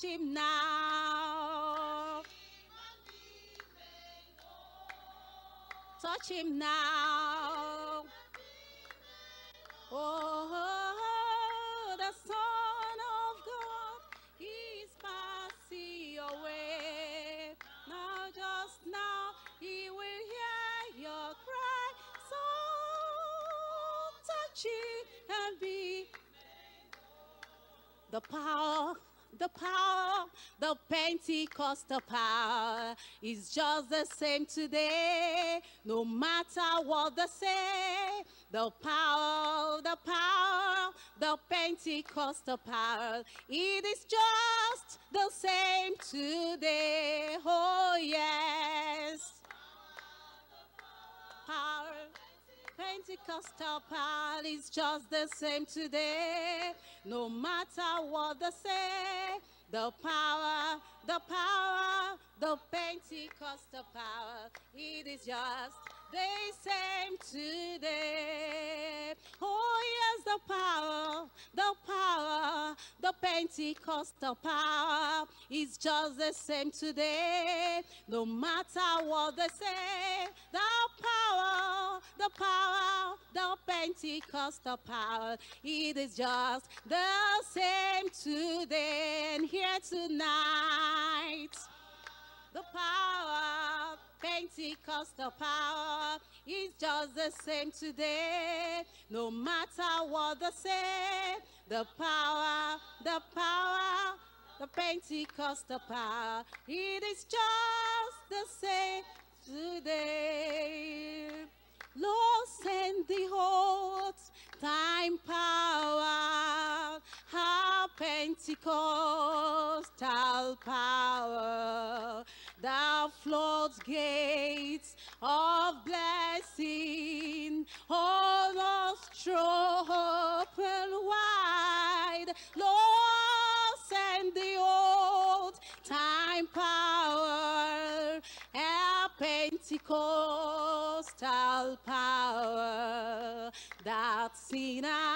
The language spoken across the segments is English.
touch him now. Touch him now. Oh, the Son of God is passing your way. Now, just now, he will hear your cry. So touch it and be the power, the power, the Pentecostal power is just the same today, no matter what they say. The power, the power, the Pentecostal power, it is just the same today. Oh, yes. Power. Pentecostal power is just the same today, no matter what they say. The power, the power, the Pentecostal power, it is just the same today. Oh, yes, the power, the power, the Pentecostal power is just the same today, no matter what they say. The power, the power, the Pentecostal power, it is just the same today and here tonight. The power, Pentecostal power is just the same today, no matter what they say. The power, the power, the Pentecostal power, it is just the same today. Lord, send the old time power, our Pentecostal power, that floods gates of blessing, all those open wide. Lord, send the old time power, our Pentecostal power, that sinners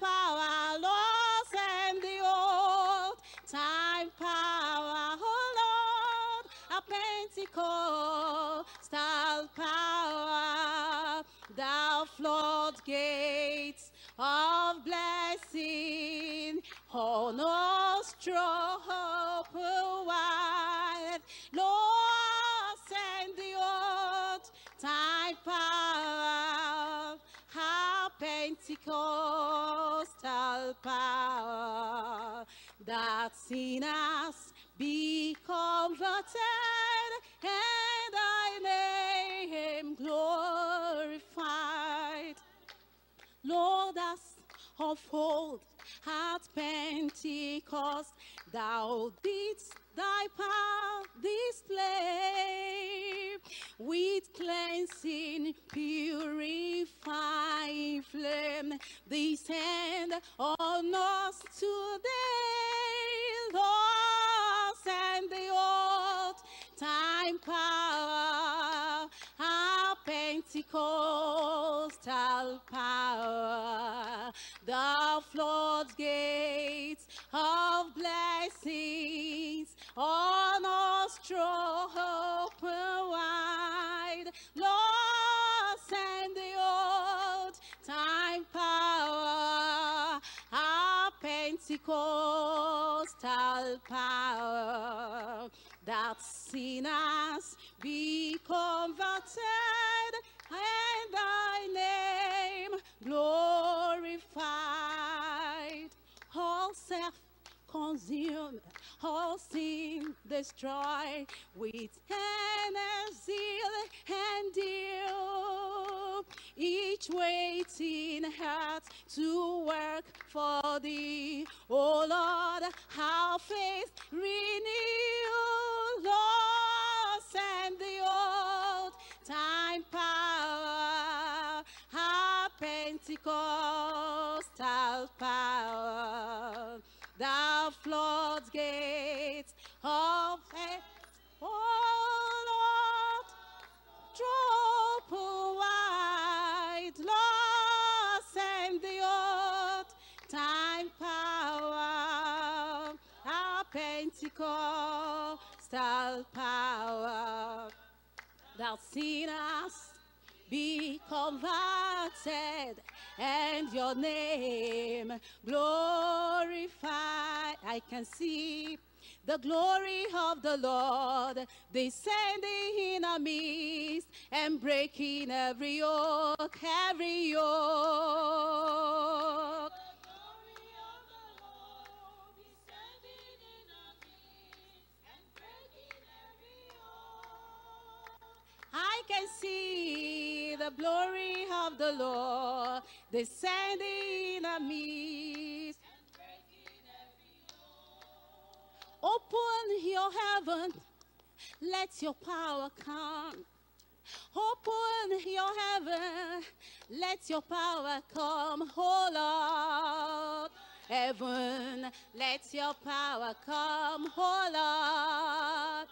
power, Lord, send the old time power, oh Lord, a Pentecostal power, thou floodgates of blessing, oh no open wide, Lord, send the old time power, our Power, that sinners be converted and thy name glorified. Lord, as of old at Pentecost, thou didst thy power display with cleansing, purifying flame. Descend on us today, Lord, send the old time power, Pentecostal power, the floodgates of blessings on us open wide. Lord, send the old time power, our Pentecostal power, that sinners be converted and thy name glorified. All self consumed, all sin destroyed with and zeal and deal. Each waiting heart to work for thee. Oh Lord, how faith renew. Lord, send the time power, our Pentecostal power, the floodgates of heaven, oh Lord, drop wide, Lord, send the earth, time power, our Pentecostal power that sinners be converted and your name glorified. I can see the glory of the Lord descending in our midst and breaking every yoke, every yoke. Can see the glory of the Lord descending on me. Open your heaven, let your power come. Open your heaven, let your power come, oh Lord. Heaven, let your power come, oh Lord.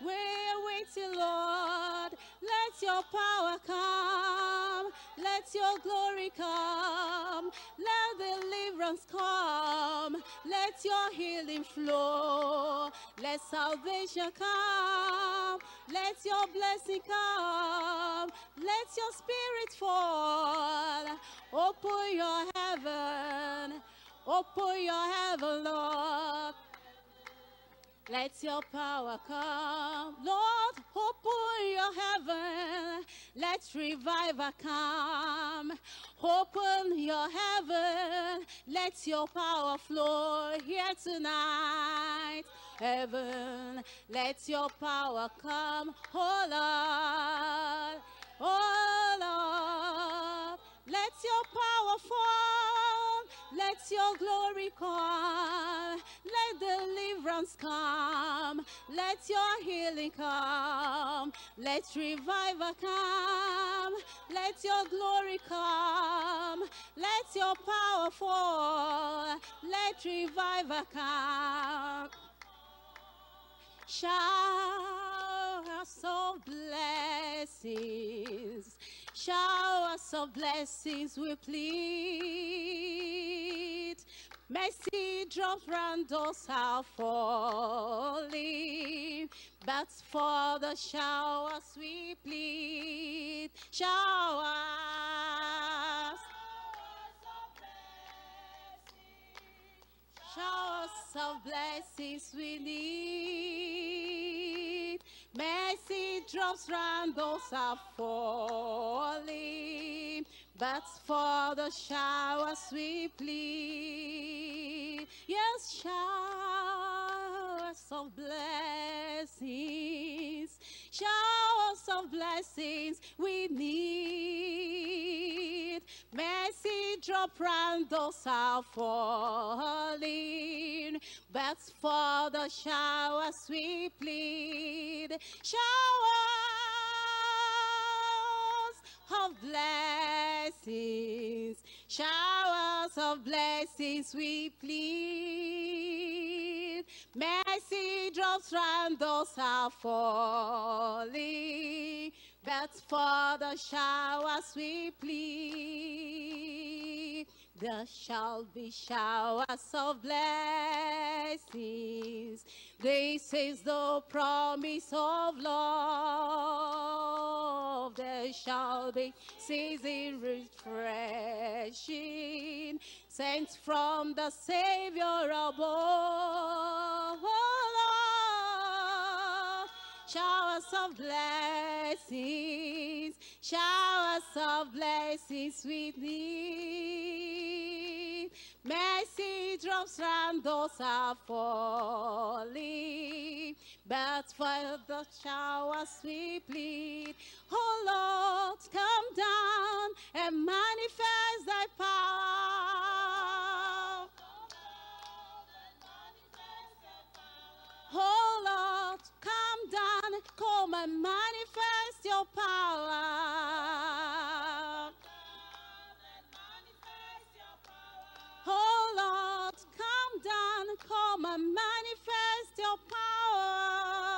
We're waiting, Lord. Let your power come. Let your glory come. Let deliverance come. Let your healing flow. Let salvation come. Let your blessing come. Let your spirit fall. Open your heaven. Open your heaven, Lord. Let your power come. Lord, open your heaven. Let revival come. Open your heaven. Let your power flow here tonight. Heaven, let your power come. Oh Lord, oh Lord, let your power fall. Let your glory come. Let deliverance come. Let your healing come. Let revival come. Let your glory come. Let your power fall. Let revival come. Showers of blessings. Showers of blessings we plead. Mercy drops round us are falling, but for the showers we plead. Showers. Showers of blessings we need. Mercy drops round those are falling, but for the showers we plead. Yes, showers of blessings, showers of blessings we need. Mercy drop round those are falling, but for the showers we plead. Showers of blessings, showers of blessings we plead. Mercy drops round those are falling, but for the showers we plead. There shall be showers of blessings. This is the promise of love. There shall be season refreshing, sent from the Savior above. Showers of blessings, showers of blessings we need. Mercy drops round those are falling, but for the showers we plead. Oh Lord, come down and manifest thy power. Oh Lord, come down, come and manifest your power. Come and manifest your power.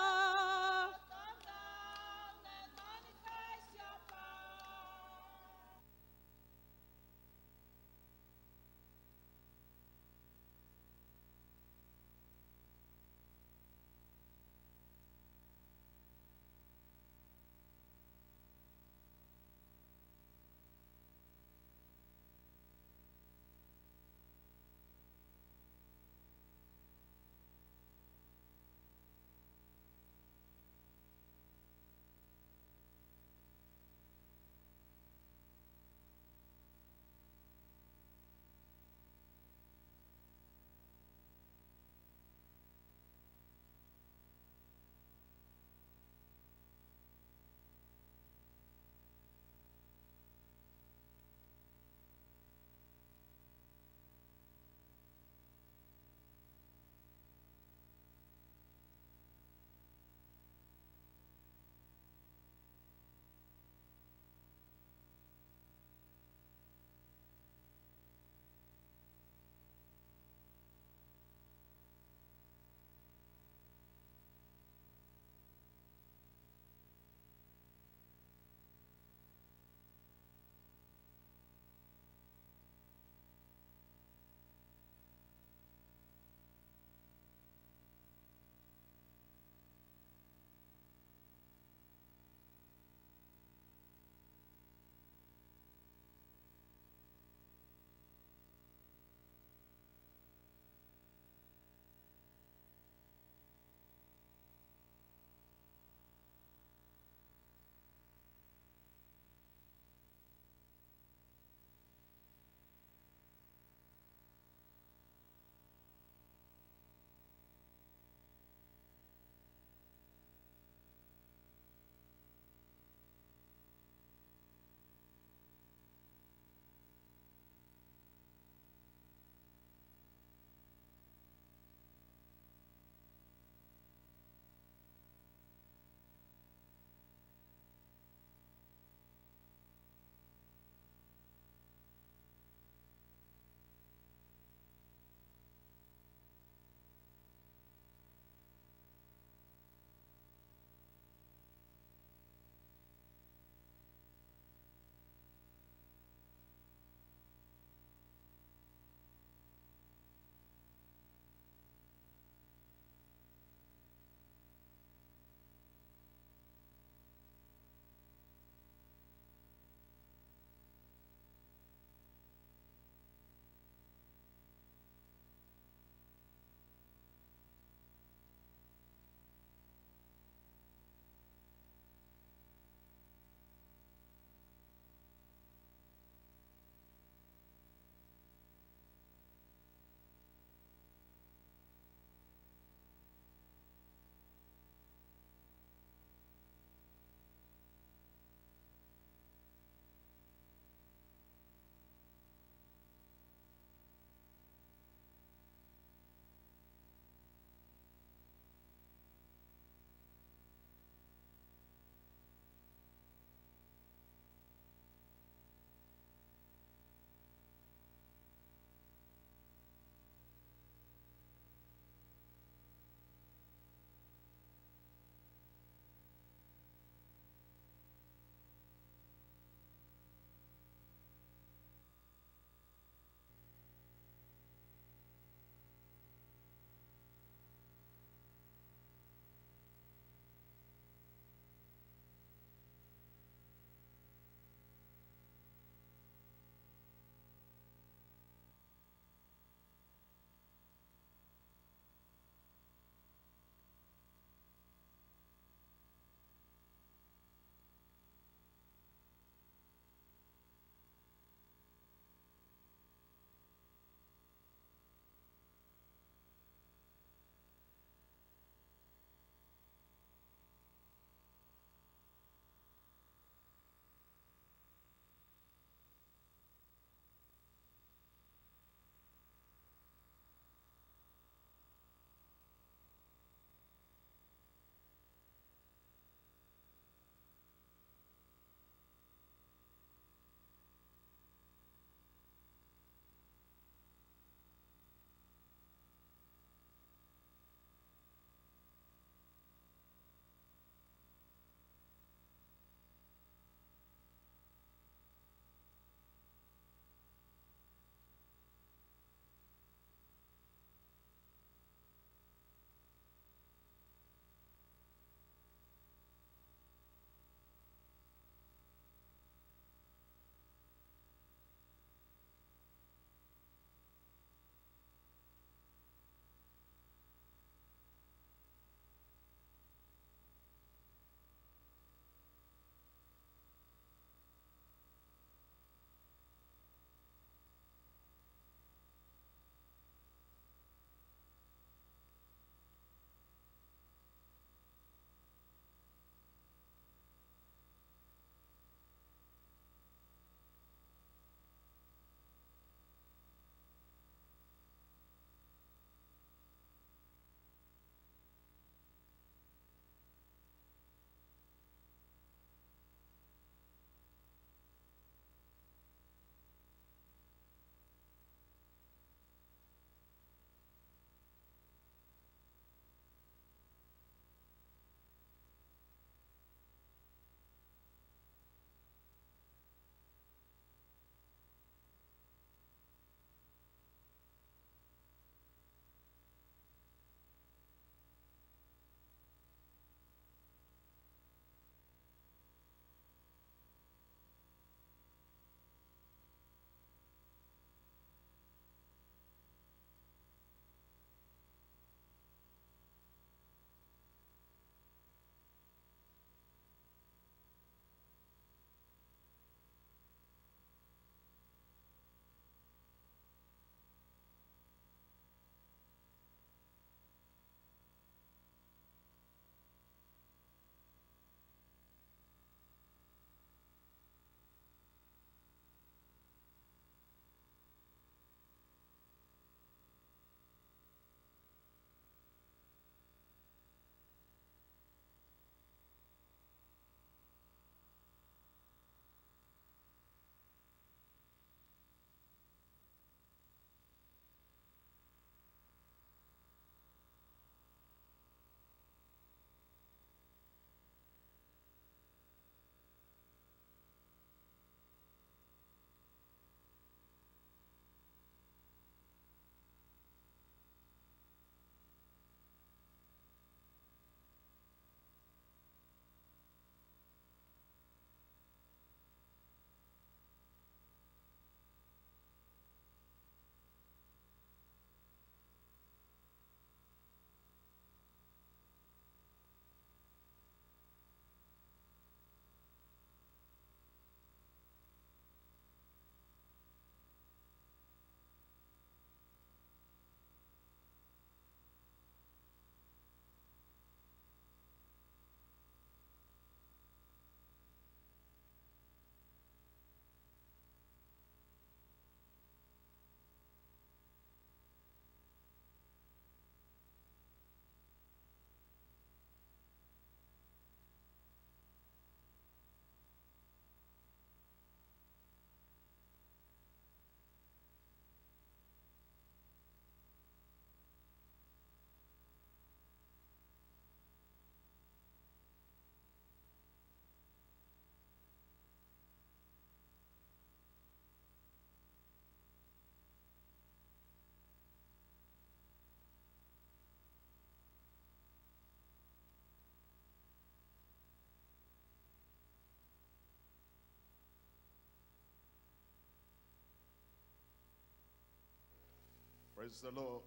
Praise the Lord.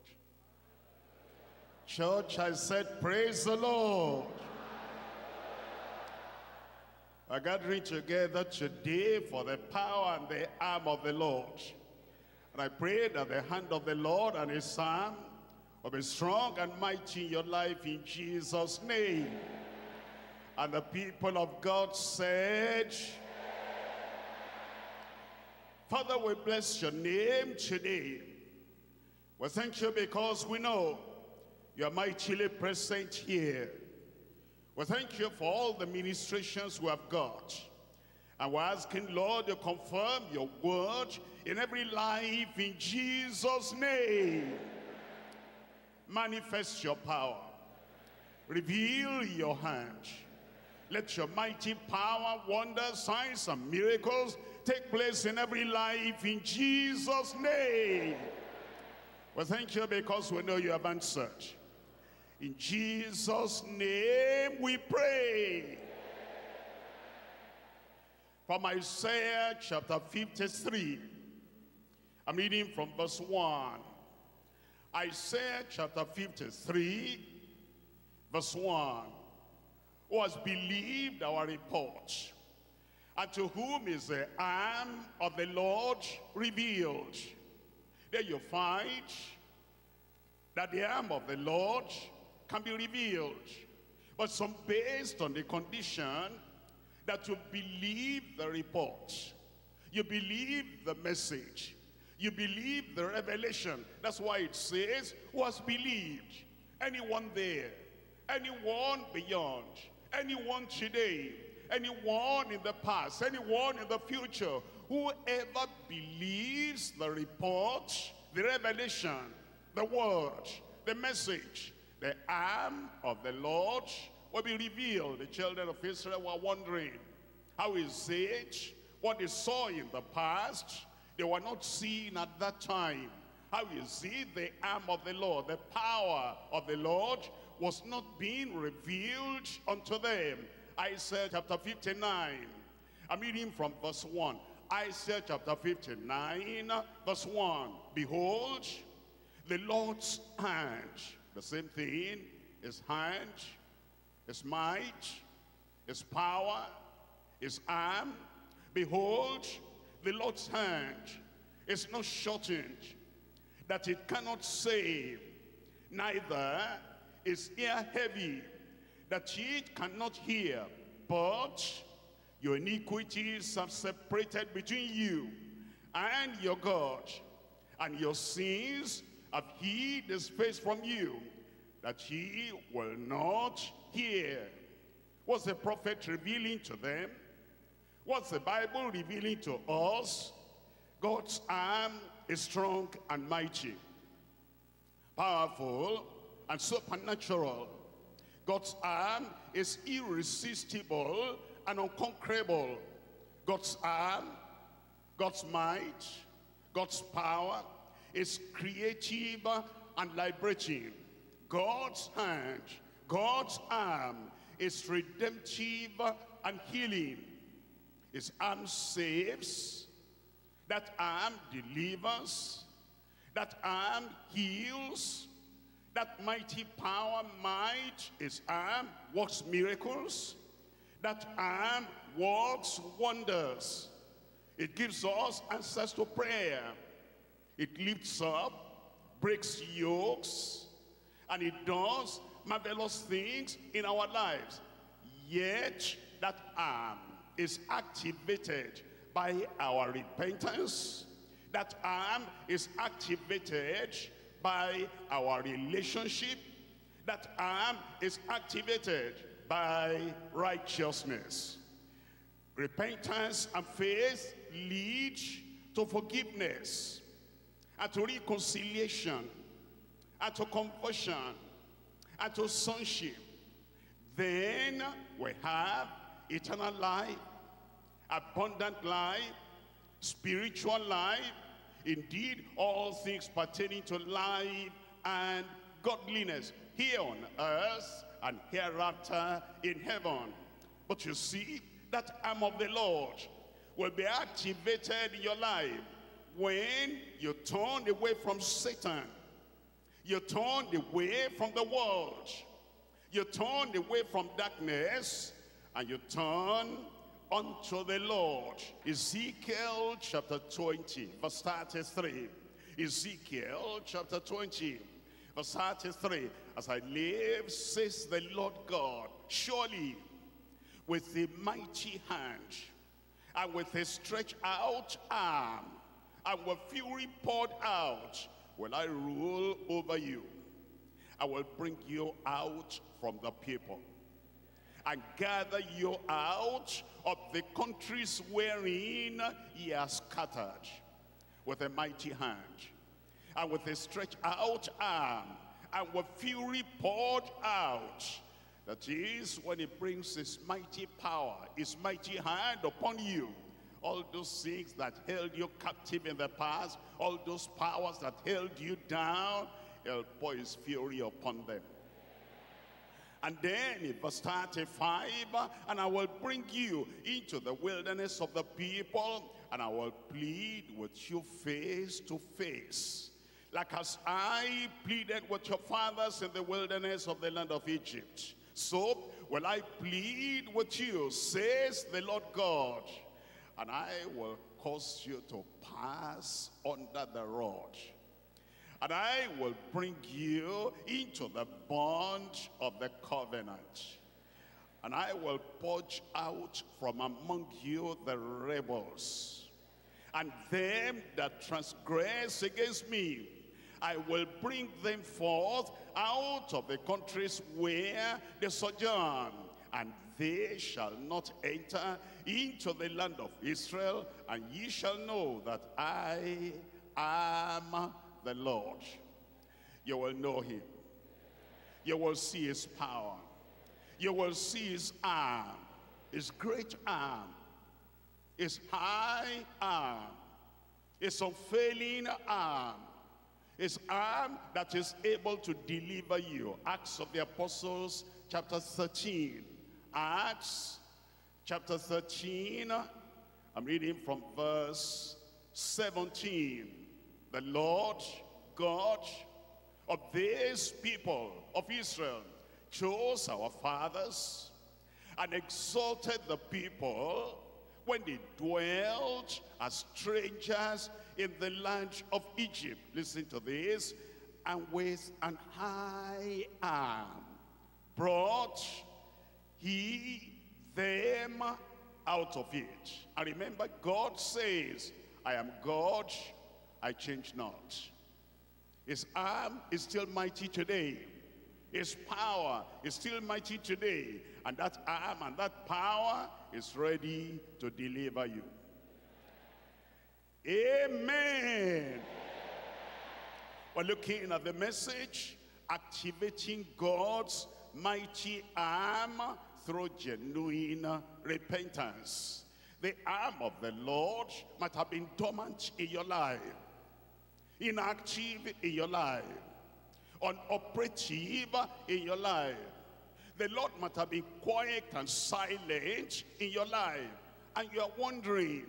Church, I said, praise the Lord. We're gathering together today for the power and the arm of the Lord. And I pray that the hand of the Lord and his arm will be strong and mighty in your life in Jesus' name. And the people of God said, Father, we bless your name today. We thank you because we know you are mightily present here. We thank you for all the ministrations we have got. And we're asking, Lord, to confirm your word in every life in Jesus' name. Manifest your power. Reveal your hand. Let your mighty power, wonders, signs, and miracles take place in every life in Jesus' name. We thank you because we know you have answered. In Jesus' name we pray. From Isaiah chapter 53. I'm reading from verse 1. Isaiah chapter 53, verse 1. Who has believed our report, and to whom is the arm of the Lord revealed. There you find that the arm of the Lord can be revealed. But some based on the condition that you believe the report. You believe the message. You believe the revelation. That's why it says, who has believed? Anyone there, anyone beyond, anyone today, anyone in the past, anyone in the future, whoever believes the report, the revelation, the word, the message, the arm of the Lord will be revealed. The children of Israel were wondering, how is it? What they saw in the past, they were not seeing at that time. How is it the arm of the Lord, the power of the Lord was not being revealed unto them? Isaiah chapter 59. I'm reading from verse 1. Isaiah chapter 59, verse 1. Behold, the Lord's hand the same thing, his hand, his might, his power, his arm. Behold, the Lord's hand is not shortened, that it cannot save, neither is ear heavy, that it cannot hear, but your iniquities have separated between you and your God, and your sins have hid his face from you, that he will not hear. What's the prophet revealing to them? What's the Bible revealing to us? God's arm is strong and mighty, powerful and supernatural. God's arm is irresistible and unconquerable. God's arm, God's might, God's power, is creative and liberating. God's hand, God's arm is redemptive and healing. His arm saves, that arm delivers, that arm heals, that mighty power, might, his arm works miracles, that arm works wonders. It gives us answers to prayer. It lifts up, breaks yokes, and it does marvelous things in our lives. Yet that arm is activated by our repentance. That arm is activated by our relationship. That arm is activated by righteousness. Repentance and faith lead to forgiveness and to reconciliation, and to conversion, and to sonship. Then we have eternal life, abundant life, spiritual life, indeed all things pertaining to life and godliness here on earth and hereafter in heaven. But you see, that arm of the Lord will be activated in your life when you turn away from Satan You turn away from the world. You turn away from darkness and you turn unto the Lord. Ezekiel chapter 20, verse 33. Ezekiel chapter 20, verse 33. As I live, says the Lord God, surely with a mighty hand and with a stretched out arm and with fury poured out will I rule over you. I will bring you out from the people and gather you out of the countries wherein ye are scattered with a mighty hand and with a stretched out arm and with fury poured out. That is when he brings his mighty power, his mighty hand upon you. All those things that held you captive in the past, all those powers that held you down, he'll pour his fury upon them. And then in verse 35, and I will bring you into the wilderness of the people, and I will plead with you face to face. Like as I pleaded with your fathers in the wilderness of the land of Egypt. So will I plead with you, says the Lord God, and I will cause you to pass under the rod and I will bring you into the bond of the covenant. And I will purge out from among you the rebels. And them that transgress against me, I will bring them forth out of the countries where they sojourn. And they shall not enter into the land of Israel. And ye shall know that I am the Lord. You will know him. You will see his power. You will see his arm, his great arm, his high arm, his unfailing arm, his arm that is able to deliver you. Acts of the Apostles, chapter 13. Acts, chapter 13. I'm reading from verse 17 the Lord God of these people of Israel chose our fathers and exalted the people when they dwelt as strangers in the land of Egypt. Listen to this. And with an high arm brought he them out of it. And remember, God says, I am God I change not. His arm is still mighty today. His power is still mighty today. And that arm and that power is ready to deliver you. Amen. We're looking at the message, activating God's mighty arm through genuine repentance. The arm of the Lord might have been dormant in your life inactive in your life, unoperative in your life. The Lord might have been quiet and silent in your life. And you are wondering,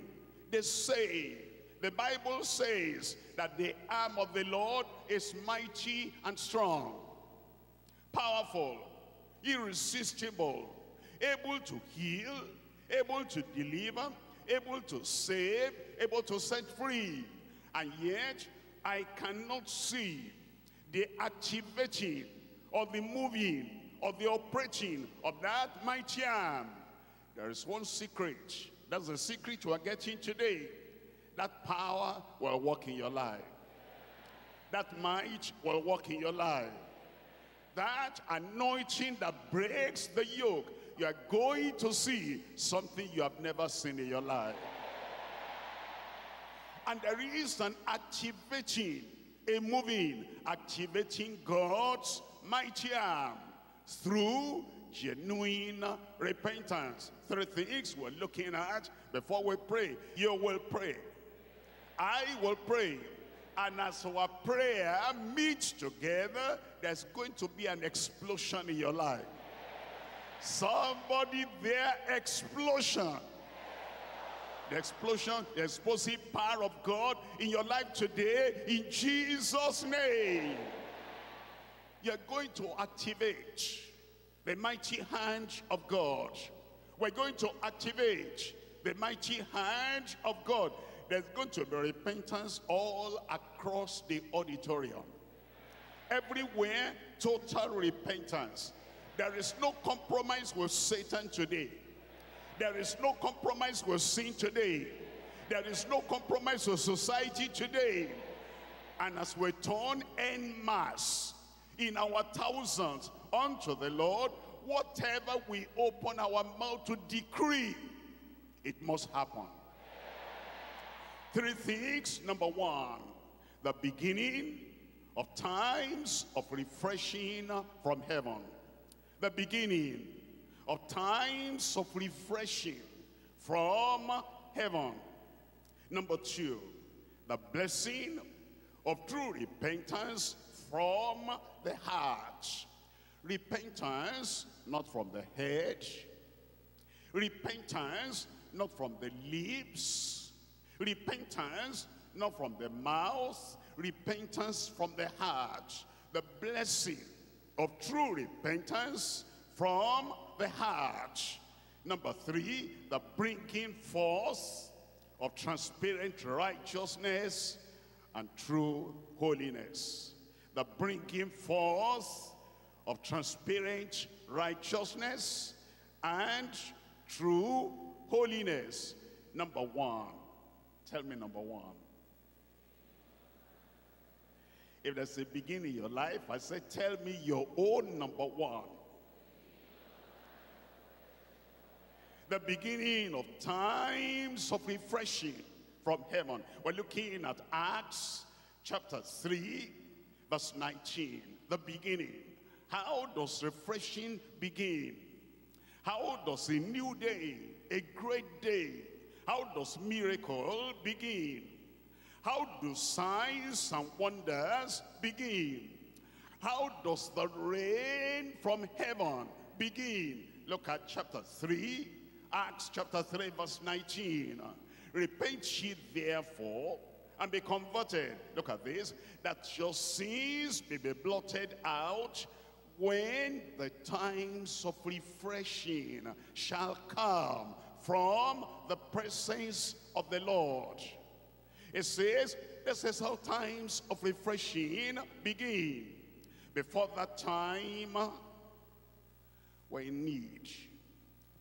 they say, the Bible says that the arm of the Lord is mighty and strong, powerful, irresistible, able to heal, able to deliver, able to save, able to set free. And yet, I cannot see the activating or the moving or the operating of that mighty arm. There is one secret. That's the secret we're getting today. That power will work in your life. That might will work in your life. That anointing that breaks the yoke. You are going to see something you have never seen in your life. And there is an activating, a moving, activating God's mighty arm through genuine repentance. Three things we're looking at before we pray. You will pray. I will pray. And as our prayer meets together, there's going to be an explosion in your life. Somebody there, explosion the explosion, the explosive power of God in your life today, in Jesus' name. you're going to activate the mighty hand of God. We're going to activate the mighty hand of God. There's going to be repentance all across the auditorium. Everywhere, total repentance. There is no compromise with Satan today. There is no compromise with sin today. There is no compromise with society today. And as we turn en masse in our thousands unto the Lord, whatever we open our mouth to decree, it must happen. Three things. Number one, the beginning of times of refreshing from heaven. The beginning of times of refreshing from heaven. Number two, the blessing of true repentance from the heart. Repentance not from the head. Repentance not from the lips. Repentance not from the mouth. Repentance from the heart. The blessing of true repentance from the heart. Number three, the bringing forth of transparent righteousness and true holiness. The bringing forth of transparent righteousness and true holiness. Number one. Tell me number one. If there's a beginning in your life, I say, tell me your own number one. The beginning of times of refreshing from heaven. We're looking at Acts chapter 3, verse 19. The beginning. How does refreshing begin? How does a new day, a great day, how does miracle begin? How do signs and wonders begin? How does the rain from heaven begin? Look at chapter 3, Acts chapter 3 verse 19. Repent ye therefore and be converted. Look at this. That your sins may be blotted out when the times of refreshing shall come from the presence of the Lord. It says, this is how times of refreshing begin. Before that time, in need.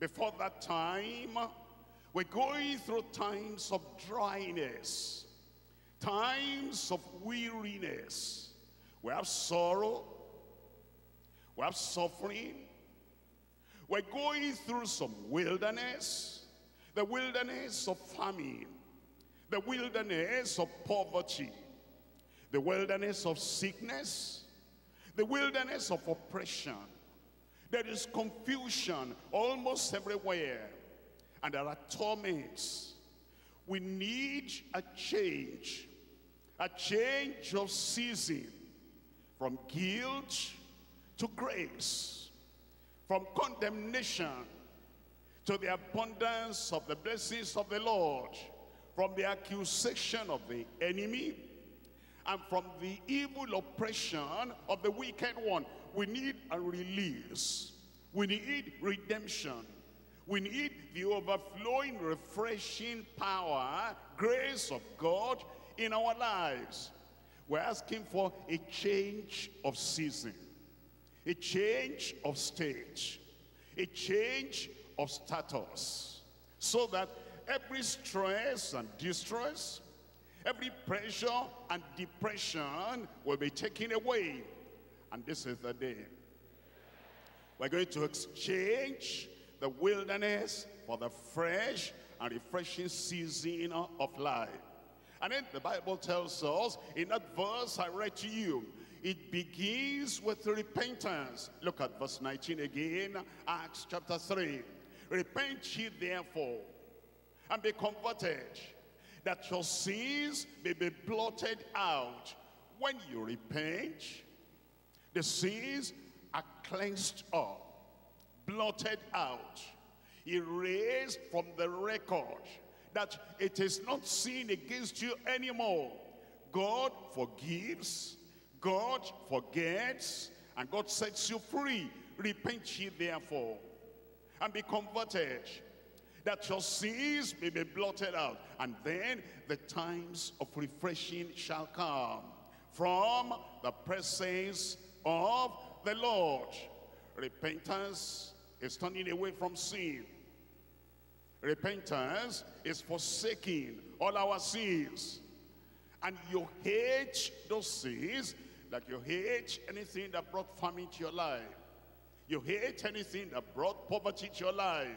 Before that time, we're going through times of dryness, times of weariness. We have sorrow, we have suffering. We're going through some wilderness, the wilderness of famine, the wilderness of poverty, the wilderness of sickness, the wilderness of oppression. There is confusion almost everywhere, and there are torments. We need a change, a change of season from guilt to grace, from condemnation to the abundance of the blessings of the Lord, from the accusation of the enemy, and from the evil oppression of the wicked one. We need a release. We need redemption. We need the overflowing, refreshing power, grace of God in our lives. We're asking for a change of season a change of stage, a change of status, so that every stress and distress, every pressure and depression will be taken away. And this is the day. We're going to exchange the wilderness for the fresh and refreshing season of life. And then the Bible tells us in that verse I read to you, it begins with repentance. Look at verse 19 again, Acts chapter 3. Repent ye therefore, and be converted, that your sins may be blotted out. When you repent, the sins are cleansed up, blotted out, erased from the record, that it is not sin against you anymore. God forgives, God forgets and God sets you free. Repent ye therefore and be converted that your sins may be blotted out. And then the times of refreshing shall come from the presence of the Lord. Repentance is turning away from sin. Repentance is forsaking all our sins. And you hate those sins like you hate anything that brought famine to your life. You hate anything that brought poverty to your life.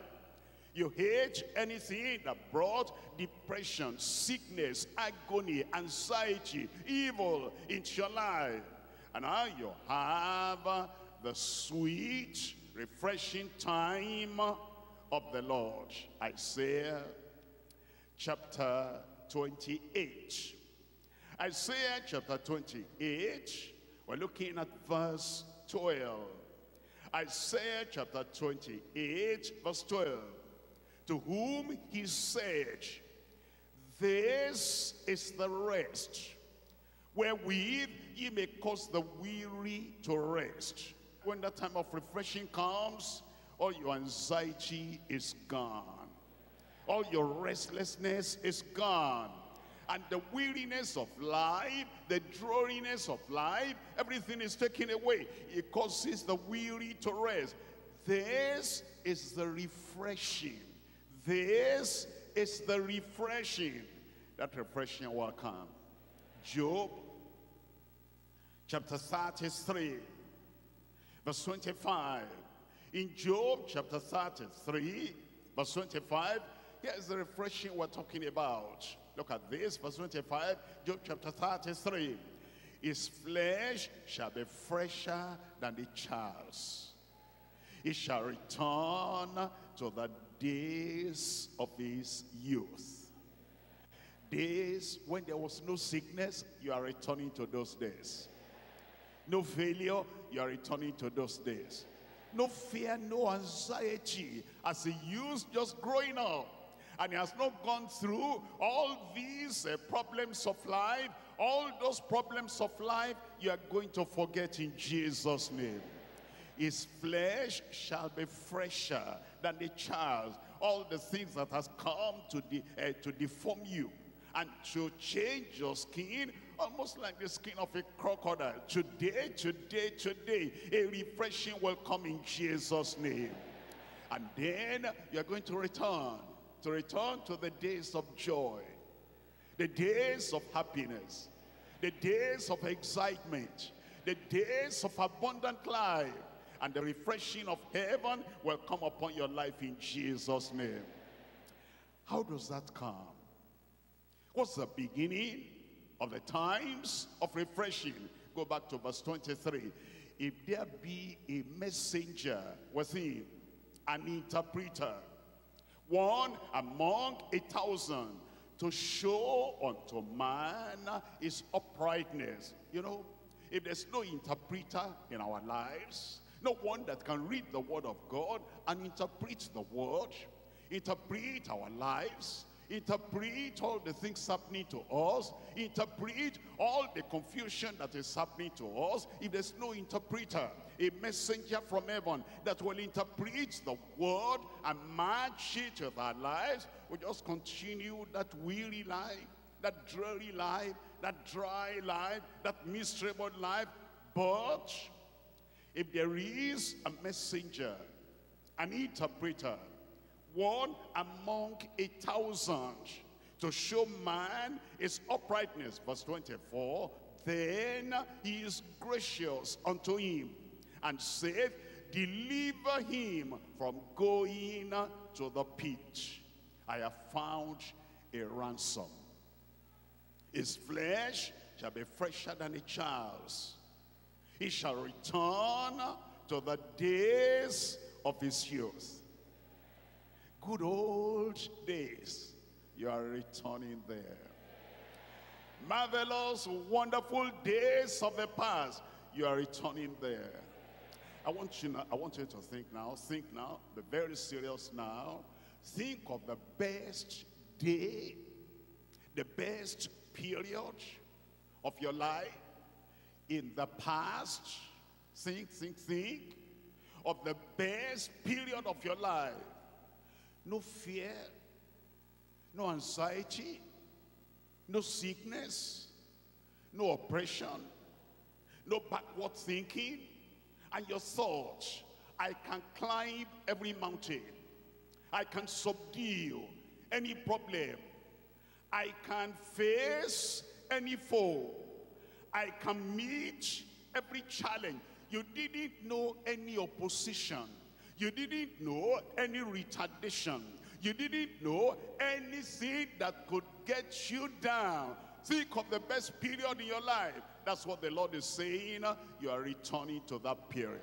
You hate anything that brought depression, sickness, agony, anxiety, evil into your life. And now you have the sweet, refreshing time of the Lord. Isaiah chapter 28. Isaiah chapter 28, we're looking at verse 12. Isaiah chapter 28, verse 12. To whom he said, This is the rest, wherewith ye may cause the weary to rest. When that time of refreshing comes, all your anxiety is gone. All your restlessness is gone. And the weariness of life, the dreariness of life, everything is taken away. It causes the weary to rest. This is the refreshing. This is the refreshing. That refreshing will come. Job chapter 33, verse 25. In Job chapter 33, verse 25, here's the refreshing we're talking about. Look at this, verse 25, Job chapter 33. His flesh shall be fresher than the child's. He shall return to the days of his youth. Days when there was no sickness, you are returning to those days. No failure, you are returning to those days. No fear, no anxiety as a youth just growing up. And he has not gone through all these uh, problems of life. All those problems of life, you are going to forget in Jesus' name. His flesh shall be fresher than the child. All the things that has come to, de uh, to deform you and to change your skin almost like the skin of a crocodile. Today, today, today, a refreshing will come in Jesus' name. And then you're going to return, to return to the days of joy, the days of happiness, the days of excitement, the days of abundant life, and the refreshing of heaven will come upon your life in Jesus' name. How does that come? What's the beginning of the times of refreshing? Go back to verse 23. If there be a messenger with him, an interpreter, one among a thousand, to show unto man his uprightness. You know, if there's no interpreter in our lives, no one that can read the word of God and interpret the word, interpret our lives, interpret all the things happening to us, interpret all the confusion that is happening to us. If there's no interpreter, a messenger from heaven that will interpret the word and match it with our lives, we just continue that weary life, that dreary life, that dry life, that miserable life. But if there is a messenger, an interpreter, one among a thousand to show man his uprightness. Verse 24, then he is gracious unto him and saith, deliver him from going to the pit. I have found a ransom. His flesh shall be fresher than a child's. He shall return to the days of his youth good old days, you are returning there. Marvelous, wonderful days of the past, you are returning there. I want you I want you to think now, think now, be very serious now. Think of the best day, the best period of your life in the past. Think, think, think of the best period of your life. No fear, no anxiety, no sickness, no oppression, no backward thinking, and your thoughts, I can climb every mountain. I can subdue any problem. I can face any foe. I can meet every challenge. You didn't know any opposition. You didn't know any retardation. You didn't know anything that could get you down. Think of the best period in your life. That's what the Lord is saying. You are returning to that period.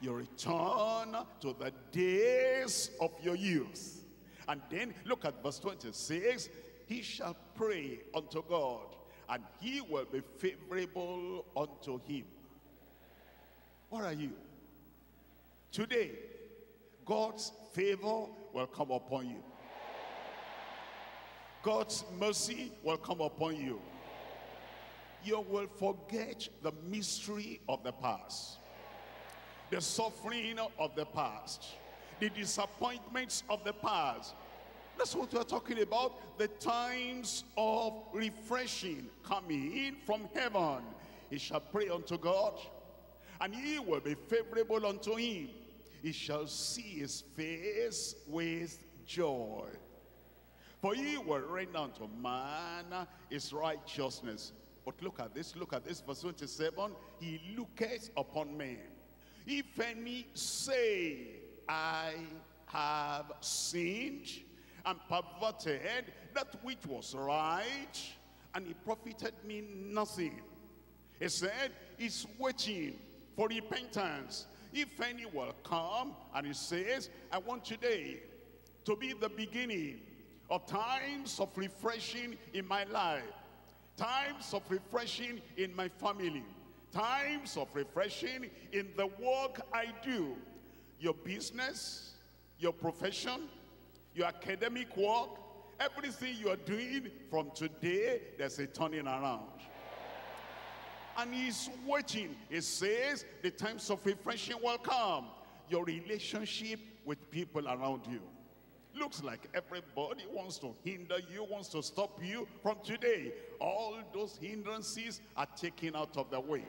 You return to the days of your youth. And then look at verse 26. He shall pray unto God, and he will be favorable unto him. What are you? Today, God's favor will come upon you. God's mercy will come upon you. You will forget the mystery of the past, the suffering of the past, the disappointments of the past. That's what we're talking about, the times of refreshing coming from heaven. He shall pray unto God, and he will be favorable unto him. He shall see his face with joy. For he will render unto man his righteousness. But look at this, look at this, verse 27. He looketh upon men. If any say, I have sinned and perverted that which was right, and it profited me nothing. He said, he's waiting for repentance. If any will come and he says, I want today to be the beginning of times of refreshing in my life, times of refreshing in my family, times of refreshing in the work I do, your business, your profession, your academic work, everything you are doing from today, there's a turning around. And he's waiting. He says the times of refreshing will come. Your relationship with people around you. Looks like everybody wants to hinder you, wants to stop you from today. All those hindrances are taken out of the way.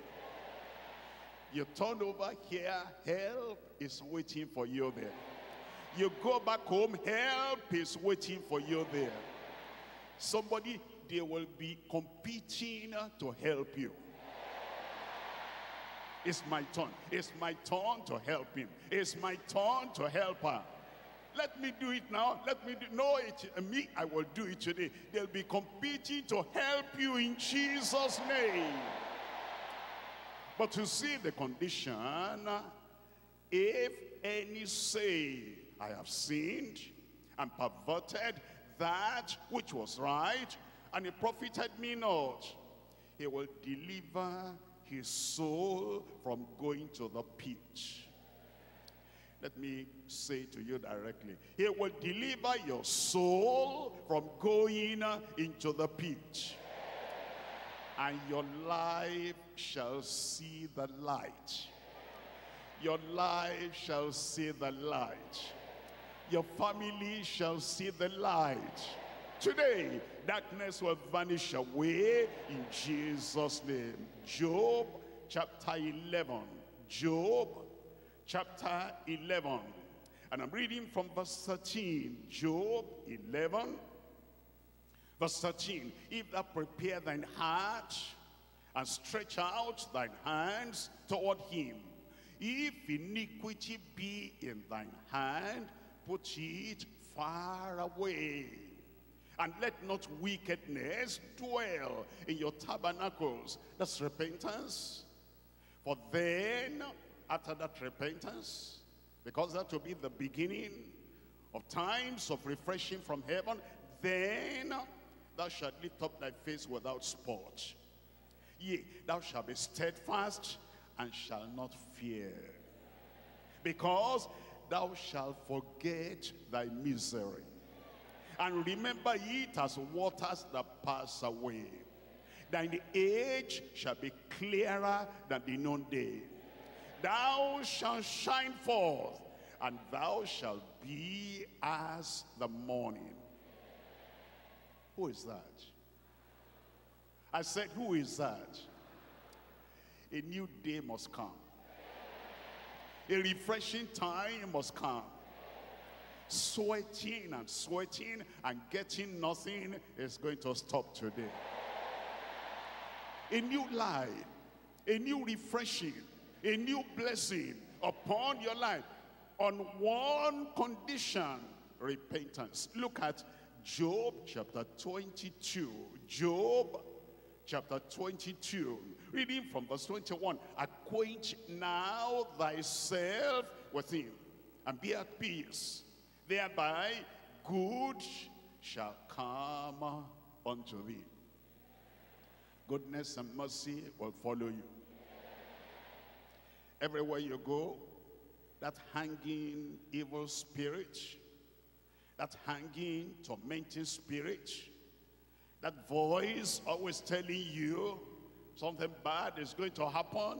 You turn over here, help is waiting for you there. You go back home, help is waiting for you there. Somebody, they will be competing to help you. It's my turn. It's my turn to help him. It's my turn to help her. Let me do it now. Let me do no it uh, me. I will do it today. They'll be competing to help you in Jesus' name. But to see the condition, if any say, I have sinned and perverted that which was right, and it profited me not, he will deliver his soul from going to the pit. Let me say to you directly, he will deliver your soul from going into the pit. And your life shall see the light. Your life shall see the light. Your family shall see the light. Today, darkness will vanish away in Jesus' name. Job chapter 11. Job chapter 11. And I'm reading from verse 13. Job 11, verse 13. If thou prepare thine heart and stretch out thine hands toward him, if iniquity be in thine hand, put it far away. And let not wickedness dwell in your tabernacles. That's repentance. For then, after that repentance, because that will be the beginning of times of refreshing from heaven, then thou shalt lift up thy face without spot. Yea, thou shalt be steadfast and shall not fear. Because thou shalt forget thy misery and remember it as waters that pass away. thine age shall be clearer than the noonday. Thou shalt shine forth, and thou shalt be as the morning. Who is that? I said, who is that? A new day must come. A refreshing time must come. Sweating and sweating and getting nothing is going to stop today. A new life, a new refreshing, a new blessing upon your life on one condition, repentance. Look at Job chapter 22. Job chapter 22, reading from verse 21. Acquaint now thyself with him, and be at peace. Thereby good shall come unto thee. Goodness and mercy will follow you. Everywhere you go, that hanging evil spirit, that hanging tormenting spirit, that voice always telling you something bad is going to happen,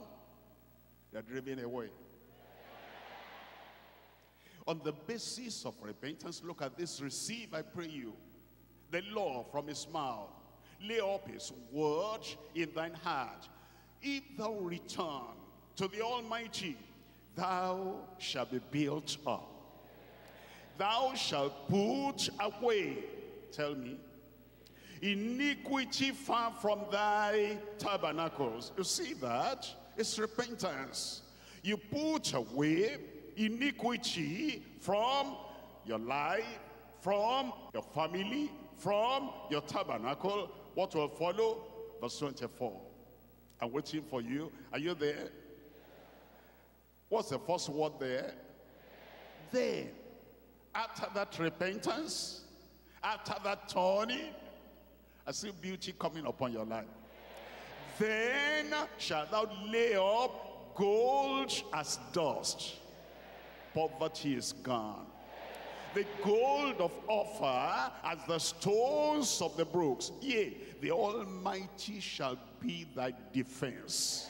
they're driven away. On the basis of repentance, look at this, receive, I pray you, the law from his mouth. Lay up his word in thine heart. If thou return to the Almighty, thou shalt be built up. Thou shalt put away, tell me, iniquity far from thy tabernacles. You see that? It's repentance. You put away iniquity from your life, from your family, from your tabernacle. What will follow? Verse 24. I'm waiting for you. Are you there? What's the first word there? Then, after that repentance, after that turning, I see beauty coming upon your life. Then shalt thou lay up gold as dust. Poverty is gone. The gold of Ophir as the stones of the brooks. Yea, the Almighty shall be thy defense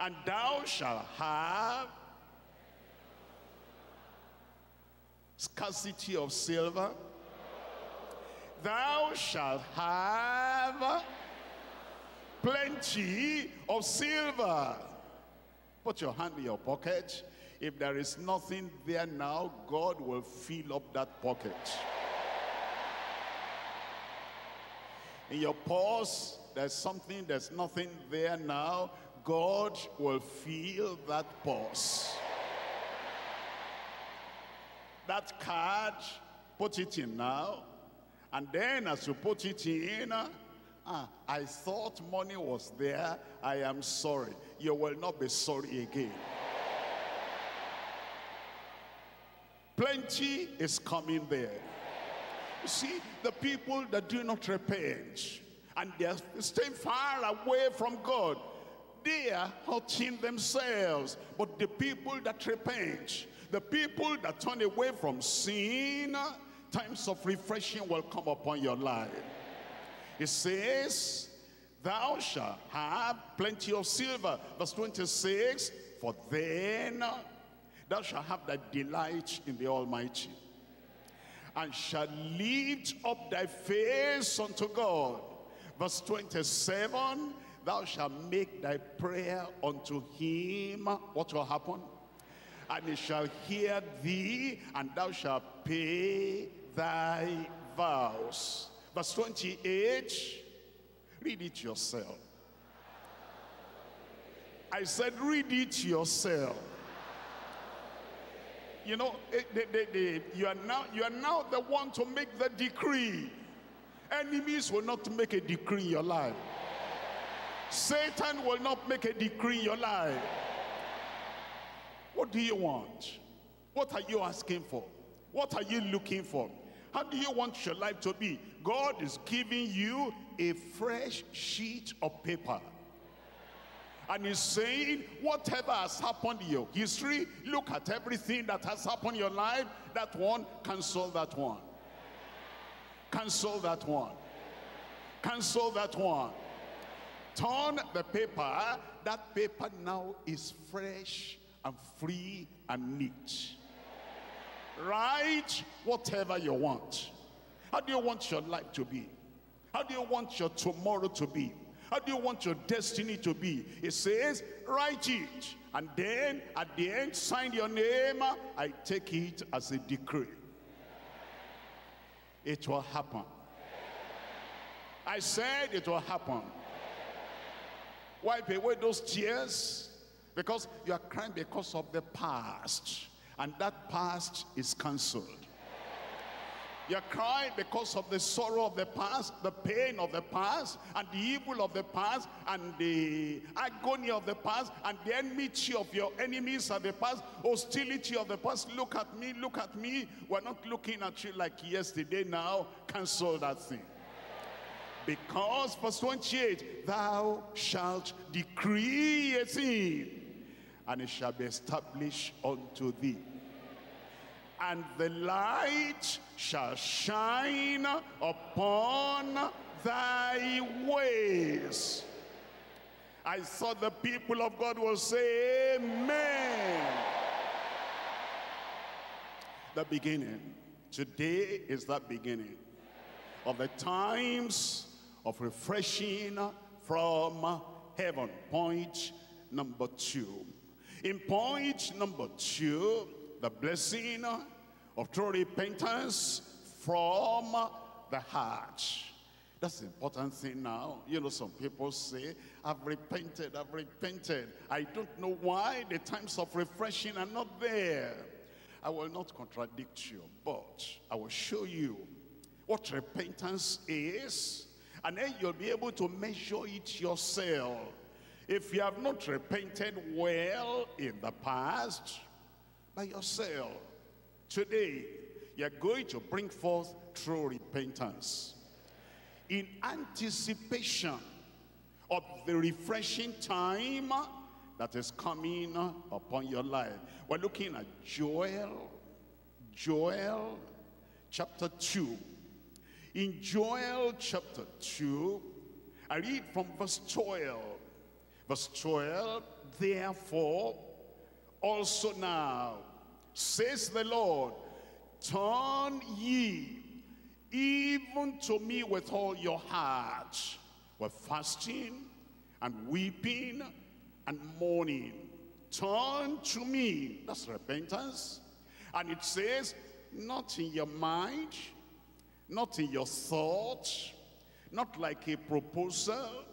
and thou shalt have scarcity of silver. Thou shalt have plenty of silver. Put your hand in your pocket. If there is nothing there now, God will fill up that pocket. In your purse, there's something, there's nothing there now. God will fill that purse. That card, put it in now. And then as you put it in, ah, I thought money was there. I am sorry. You will not be sorry again. Plenty is coming there. You see, the people that do not repent and they're staying far away from God, they are hurting themselves. But the people that repent, the people that turn away from sin, times of refreshing will come upon your life. It says, thou shalt have plenty of silver. Verse 26, for then thou shalt have thy delight in the Almighty and shall lift up thy face unto God. Verse 27, thou shalt make thy prayer unto him. What will happen? And he shall hear thee, and thou shalt pay thy vows. Verse 28, read it yourself. I said, read it yourself. You know, you, are now, you are now the one to make the decree. Enemies will not make a decree in your life. Satan will not make a decree in your life. What do you want? What are you asking for? What are you looking for? How do you want your life to be? God is giving you a fresh sheet of paper. And he's saying, whatever has happened in your history, look at everything that has happened in your life. That one, cancel that one. Cancel that one. Cancel that one. Turn the paper. That paper now is fresh and free and neat. Write whatever you want. How do you want your life to be? How do you want your tomorrow to be? How do you want your destiny to be? It says, write it. And then at the end, sign your name. I take it as a decree. It will happen. I said it will happen. Wipe away those tears because you are crying because of the past. And that past is cancelled. You're crying because of the sorrow of the past, the pain of the past, and the evil of the past, and the agony of the past, and the enmity of your enemies of the past, hostility of the past. Look at me, look at me. We're not looking at you like yesterday now. Cancel that thing. Because, verse 28, thou shalt decree a thing, and it shall be established unto thee and the light shall shine upon thy ways. I thought the people of God will say, Amen. The beginning. Today is the beginning of the times of refreshing from heaven. Point number two. In point number two, the blessing of true repentance from the heart. That's the important thing now. You know, some people say, I've repented, I've repented. I don't know why the times of refreshing are not there. I will not contradict you, but I will show you what repentance is, and then you'll be able to measure it yourself. If you have not repented well in the past, by yourself. Today, you're going to bring forth true repentance. In anticipation of the refreshing time that is coming upon your life. We're looking at Joel, Joel chapter 2. In Joel chapter 2, I read from verse 12. Verse 12, therefore, also now, says the Lord, turn ye even to me with all your heart, with fasting and weeping and mourning. Turn to me, that's repentance. And it says, not in your mind, not in your thought, not like a proposal,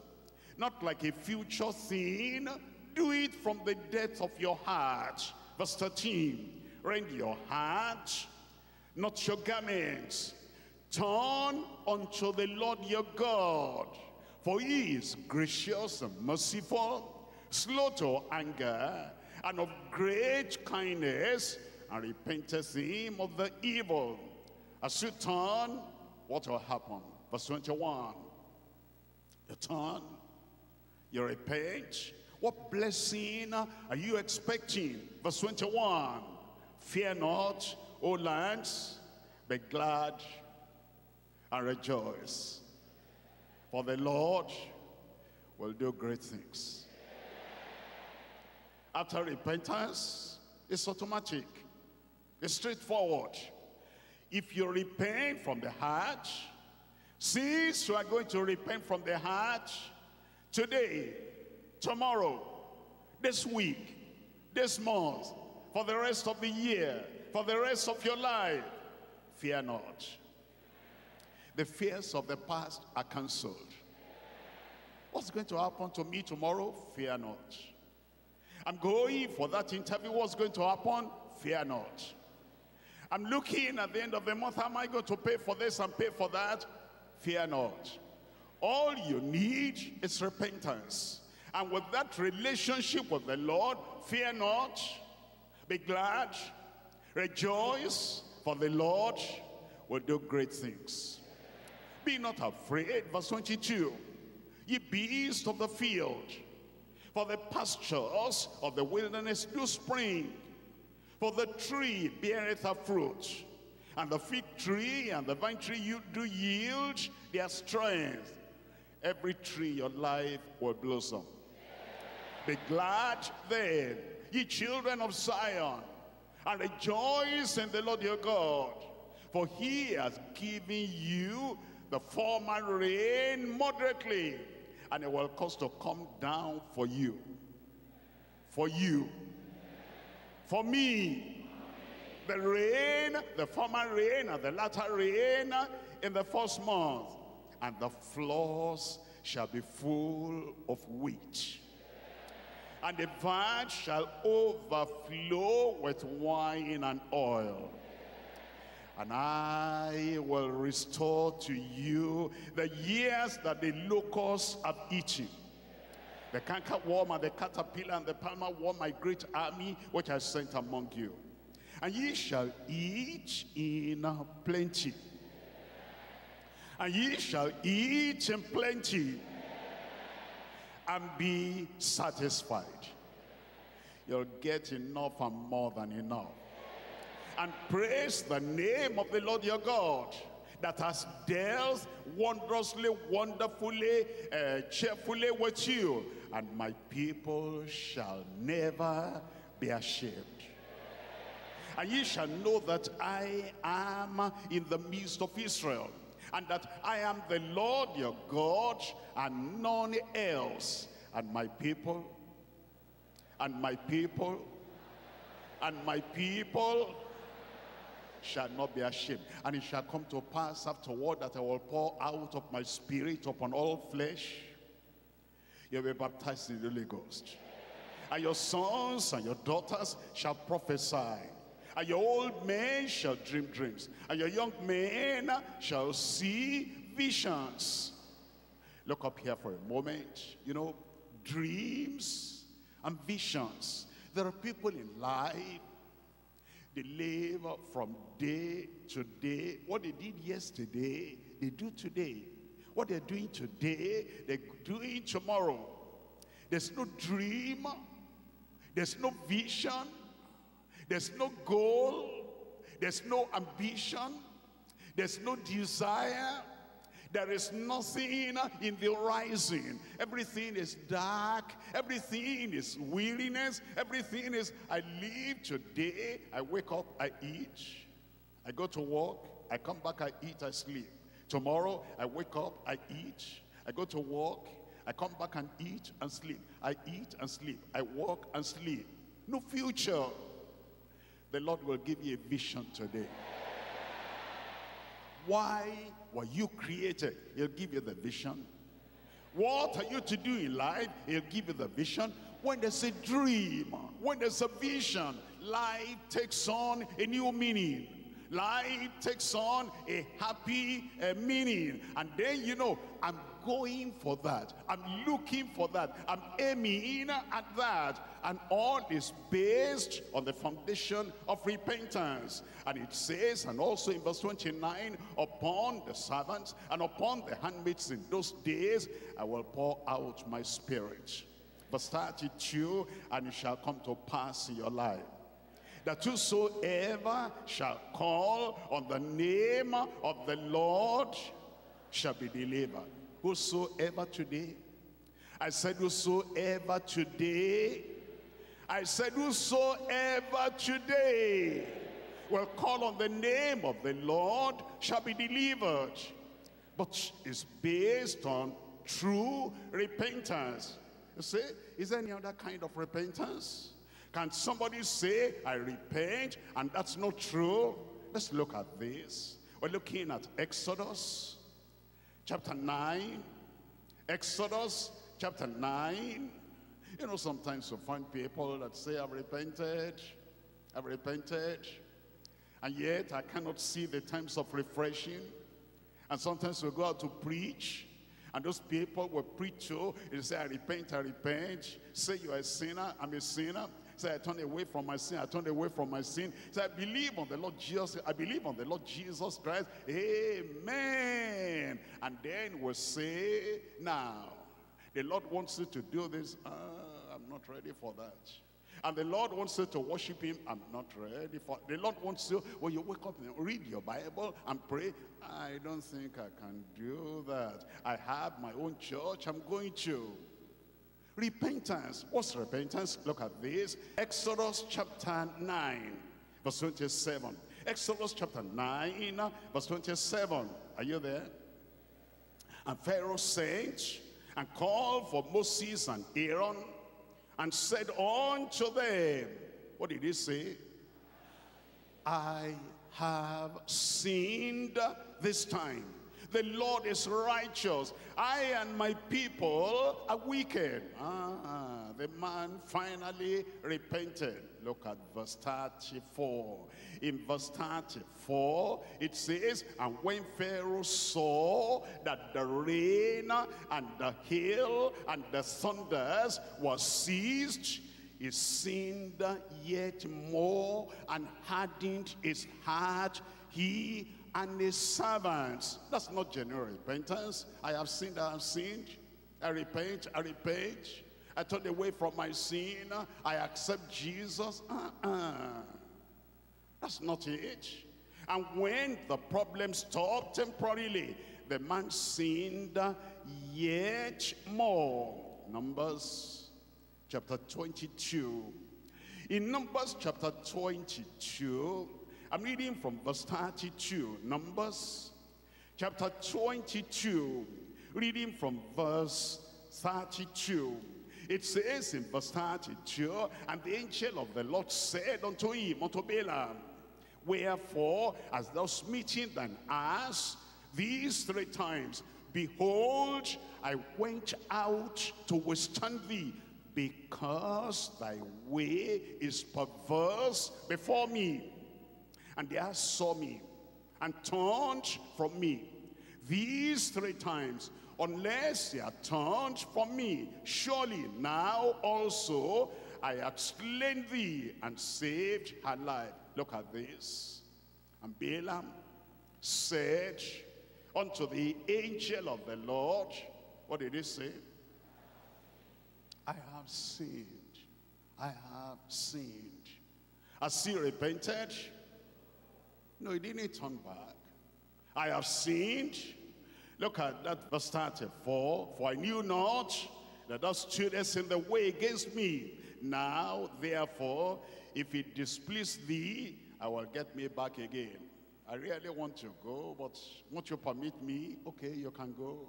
not like a future thing, do it from the depth of your heart. Verse 13, rend your heart, not your garments. Turn unto the Lord your God, for he is gracious and merciful, slow to anger, and of great kindness, and repenteth him of the evil. As you turn, what will happen? Verse 21. You turn, you repent, what blessing are you expecting? Verse 21. Fear not, O lands, be glad and rejoice. For the Lord will do great things. After repentance, it's automatic. It's straightforward. If you repent from the heart, since you are going to repent from the heart, today tomorrow, this week, this month, for the rest of the year, for the rest of your life. Fear not. The fears of the past are cancelled. What's going to happen to me tomorrow? Fear not. I'm going for that interview. What's going to happen? Fear not. I'm looking at the end of the month. How am I going to pay for this and pay for that? Fear not. All you need is repentance. And with that relationship with the Lord, fear not, be glad, rejoice, for the Lord will do great things. Be not afraid, verse 22, ye beasts of the field, for the pastures of the wilderness do spring, for the tree beareth a fruit, and the fig tree and the vine tree you do yield their strength, every tree your life will blossom. Be glad then, ye children of Zion, and rejoice in the Lord your God. For he has given you the former rain moderately, and it will cause to come down for you. For you. For me. The rain, the former rain and the latter rain in the first month. And the floors shall be full of wheat and the vine shall overflow with wine and oil. And I will restore to you the years that the locusts have eaten. The canker worm and the caterpillar and the palmer worm, my great army, which I sent among you. And ye shall eat in plenty. And ye shall eat in plenty and be satisfied. You'll get enough and more than enough. And praise the name of the Lord your God that has dealt wondrously, wonderfully, uh, cheerfully with you. And my people shall never be ashamed. And ye shall know that I am in the midst of Israel and that I am the Lord your God and none else. And my people, and my people, and my people shall not be ashamed. And it shall come to pass afterward that I will pour out of my spirit upon all flesh. You'll be baptized in the Holy Ghost. And your sons and your daughters shall prophesy. And your old men shall dream dreams. And your young men shall see visions. Look up here for a moment. You know, dreams and visions. There are people in life, they live from day to day. What they did yesterday, they do today. What they're doing today, they're doing tomorrow. There's no dream. There's no vision. There's no goal. There's no ambition. There's no desire. There is nothing in the horizon. Everything is dark. Everything is weariness. Everything is, I live today. I wake up, I eat. I go to work. I come back, I eat, I sleep. Tomorrow, I wake up, I eat. I go to work. I come back and eat and sleep. I eat and sleep. I work and sleep. No future. The Lord will give you a vision today. Why were you created? He'll give you the vision. What are you to do in life? He'll give you the vision. When there's a dream, when there's a vision, life takes on a new meaning. Life takes on a happy uh, meaning. And then, you know, I'm going for that. I'm looking for that. I'm aiming at that. And all is based on the foundation of repentance. And it says, and also in verse 29, upon the servants and upon the handmaids in those days, I will pour out my spirit. Verse 32, and it shall come to pass in your life that whosoever shall call on the name of the Lord shall be delivered. Whosoever today, I said whosoever today, I said whosoever today will call on the name of the Lord shall be delivered. But it's based on true repentance. You see, is there any other kind of repentance? Can somebody say, I repent, and that's not true? Let's look at this. We're looking at Exodus chapter 9. Exodus chapter 9. You know, sometimes you find people that say, I've repented, I've repented, and yet I cannot see the times of refreshing. And sometimes we go out to preach, and those people will preach to, they say, I repent, I repent. Say you're a sinner, I'm a sinner. Say, I turn away from my sin. I turn away from my sin. Say, I believe on the Lord Jesus. I believe on the Lord Jesus Christ. Amen. And then we'll say, now, the Lord wants you to do this. Uh, I'm not ready for that. And the Lord wants you to worship him. I'm not ready for The Lord wants you, when you wake up and read your Bible and pray. I don't think I can do that. I have my own church. I'm going to. Repentance. What's repentance? Look at this. Exodus chapter 9, verse 27. Exodus chapter 9, verse 27. Are you there? And Pharaoh sent and called for Moses and Aaron and said unto them, what did he say? I have sinned this time. The Lord is righteous. I and my people are wicked. Ah, the man finally repented. Look at verse 34. In verse 34, it says, And when Pharaoh saw that the rain and the hail and the thunders were ceased, he sinned yet more and hardened his heart, he and his servants. That's not genuine repentance. I have sinned, I have sinned. I repent, I repent. I turn away from my sin. I accept Jesus. Uh-uh. That's not it. And when the problem stopped temporarily, the man sinned yet more. Numbers chapter 22. In Numbers chapter 22, I'm reading from verse 32. Numbers chapter 22, reading from verse 32. It says in verse 32, And the angel of the Lord said unto him, unto Balaam, Wherefore, as thou smitest thine ass these three times, behold, I went out to withstand thee, because thy way is perverse before me. And the ass saw me, and turned from me. These three times, unless they are turned from me. Surely now also I have slain thee and saved her life. Look at this. And Balaam said unto the angel of the Lord, what did he say? I have sinned. I have sinned. Has he repented? No, he didn't turn back. I have sinned Look at that verse 34. For I knew not that thou studest in the way against me. Now, therefore, if it displease thee, I will get me back again. I really want to go, but won't you permit me? Okay, you can go.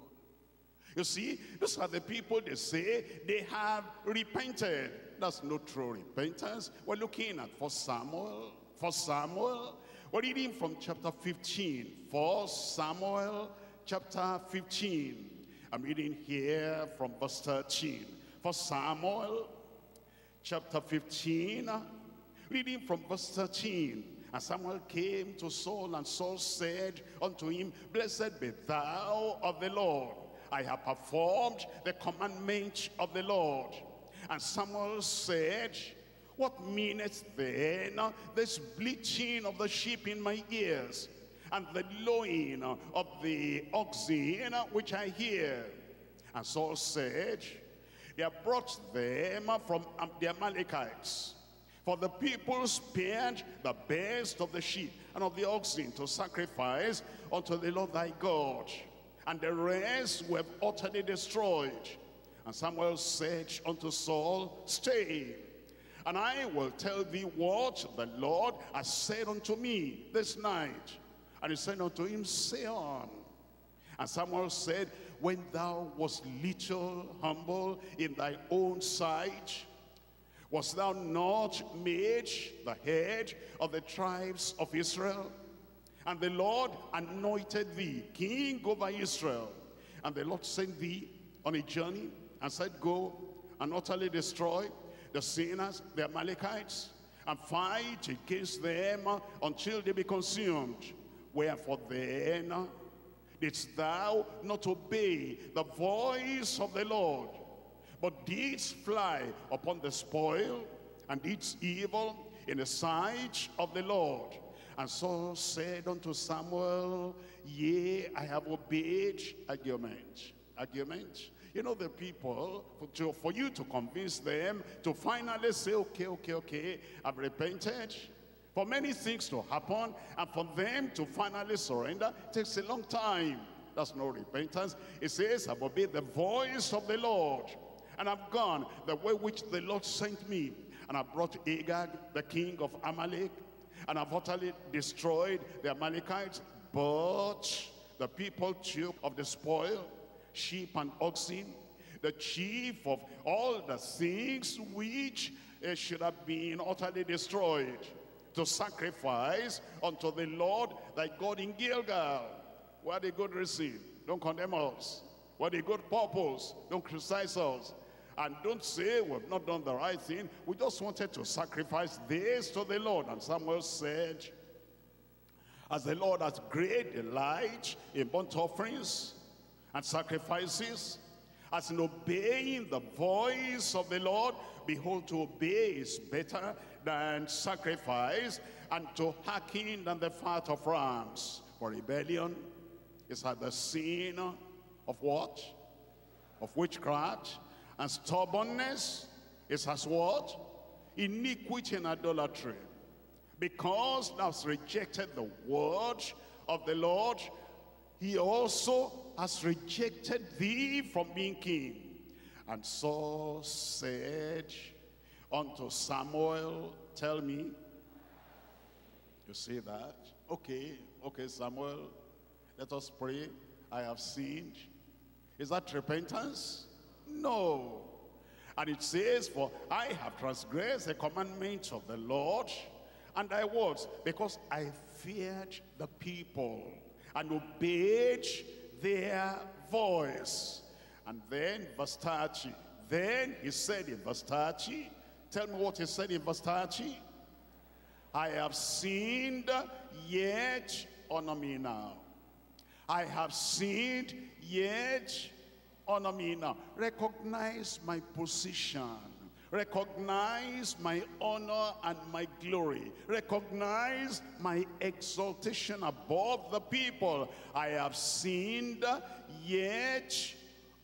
You see, these are the people they say they have repented. That's no true repentance. We're looking at for Samuel. For Samuel, we're reading from chapter 15. For Samuel chapter 15. I'm reading here from verse 13. For Samuel, chapter 15, reading from verse 13. And Samuel came to Saul, and Saul said unto him, Blessed be thou of the Lord. I have performed the commandment of the Lord. And Samuel said, What meaneth then this bleating of the sheep in my ears? and the lowing of the oxen which I hear. And Saul said, They have brought them from the Amalekites. For the people spared the best of the sheep and of the oxen to sacrifice unto the Lord thy God. And the rest were utterly destroyed. And Samuel said unto Saul, Stay, and I will tell thee what the Lord has said unto me this night. And he said unto him, Say on. And Samuel said, When thou wast little humble in thy own sight, was thou not made the head of the tribes of Israel? And the Lord anointed thee king over Israel. And the Lord sent thee on a journey and said, Go and utterly destroy the sinners, the Amalekites, and fight against them until they be consumed. Wherefore then didst thou not obey the voice of the Lord, but didst fly upon the spoil, and didst evil in the sight of the Lord. And Saul said unto Samuel, Yea, I have obeyed argument. Argument. You know, the people, for, to, for you to convince them to finally say, okay, okay, okay, I've repented. For many things to happen and for them to finally surrender takes a long time. That's no repentance. It says, I've obeyed the voice of the Lord and I've gone the way which the Lord sent me. And I brought Agag, the king of Amalek, and I've utterly destroyed the Amalekites. But the people took of the spoil, sheep and oxen, the chief of all the things which uh, should have been utterly destroyed to sacrifice unto the Lord thy God in Gilgal. What a good reason. Don't condemn us. What a good purpose. Don't criticize us. And don't say we've not done the right thing. We just wanted to sacrifice this to the Lord. And Samuel said, as the Lord has great delight in burnt offerings and sacrifices, as in obeying the voice of the Lord, behold, to obey is better than sacrifice, and to hearken than the fat of rams. For rebellion is at the sin of what? Of witchcraft. And stubbornness is as what? Iniquity and idolatry. Because thou hast rejected the word of the Lord, he also has rejected thee from being king. And Saul said unto Samuel, tell me. You see that? Okay, okay, Samuel, let us pray. I have sinned. Is that repentance? No. And it says, for I have transgressed the commandments of the Lord, and I was, because I feared the people and obeyed their voice. And then 30, then he said in 30, tell me what he said in 30. I have sinned, yet honor me now. I have sinned, yet honor me now. Recognize my position. Recognize my honor and my glory. Recognize my exaltation above the people. I have sinned, yet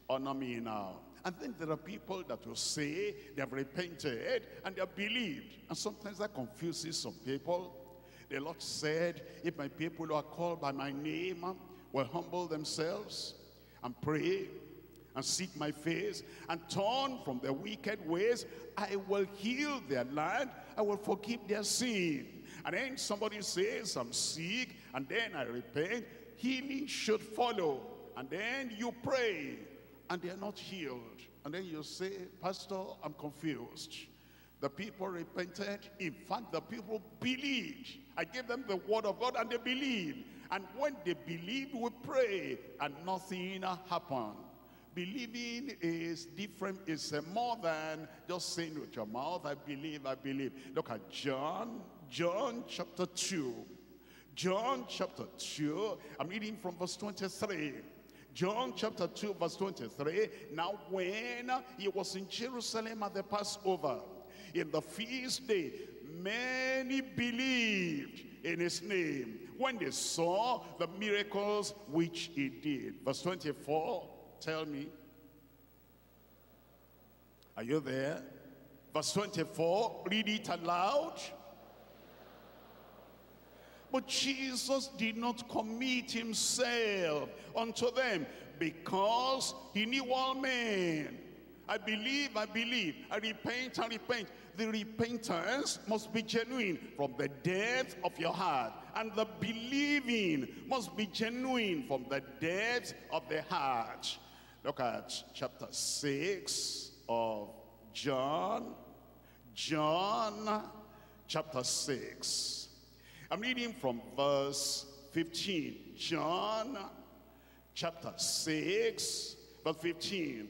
honor me now. And then there are people that will say they have repented and they have believed. And sometimes that confuses some people. The Lord said, if my people who are called by my name will humble themselves and pray and seek my face and turn from their wicked ways, I will heal their land. I will forgive their sin. And then somebody says, I'm sick, and then I repent. Healing should follow. And then you pray, and they are not healed. And then you say, Pastor, I'm confused. The people repented. In fact, the people believed. I gave them the word of God, and they believed. And when they believed, we pray, and nothing happened. Believing is different, it's uh, more than just saying with your mouth, I believe, I believe. Look at John, John chapter 2. John chapter 2, I'm reading from verse 23. John chapter 2 verse 23. Now when he was in Jerusalem at the Passover, in the feast day, many believed in his name when they saw the miracles which he did. Verse 24, Tell me. Are you there? Verse 24, read it aloud. But Jesus did not commit himself unto them because he knew all men. I believe, I believe, I repent, I repent. The repentance must be genuine from the depth of your heart. And the believing must be genuine from the depth of the heart. Look at chapter 6 of John. John chapter 6. I'm reading from verse 15. John chapter 6, verse 15.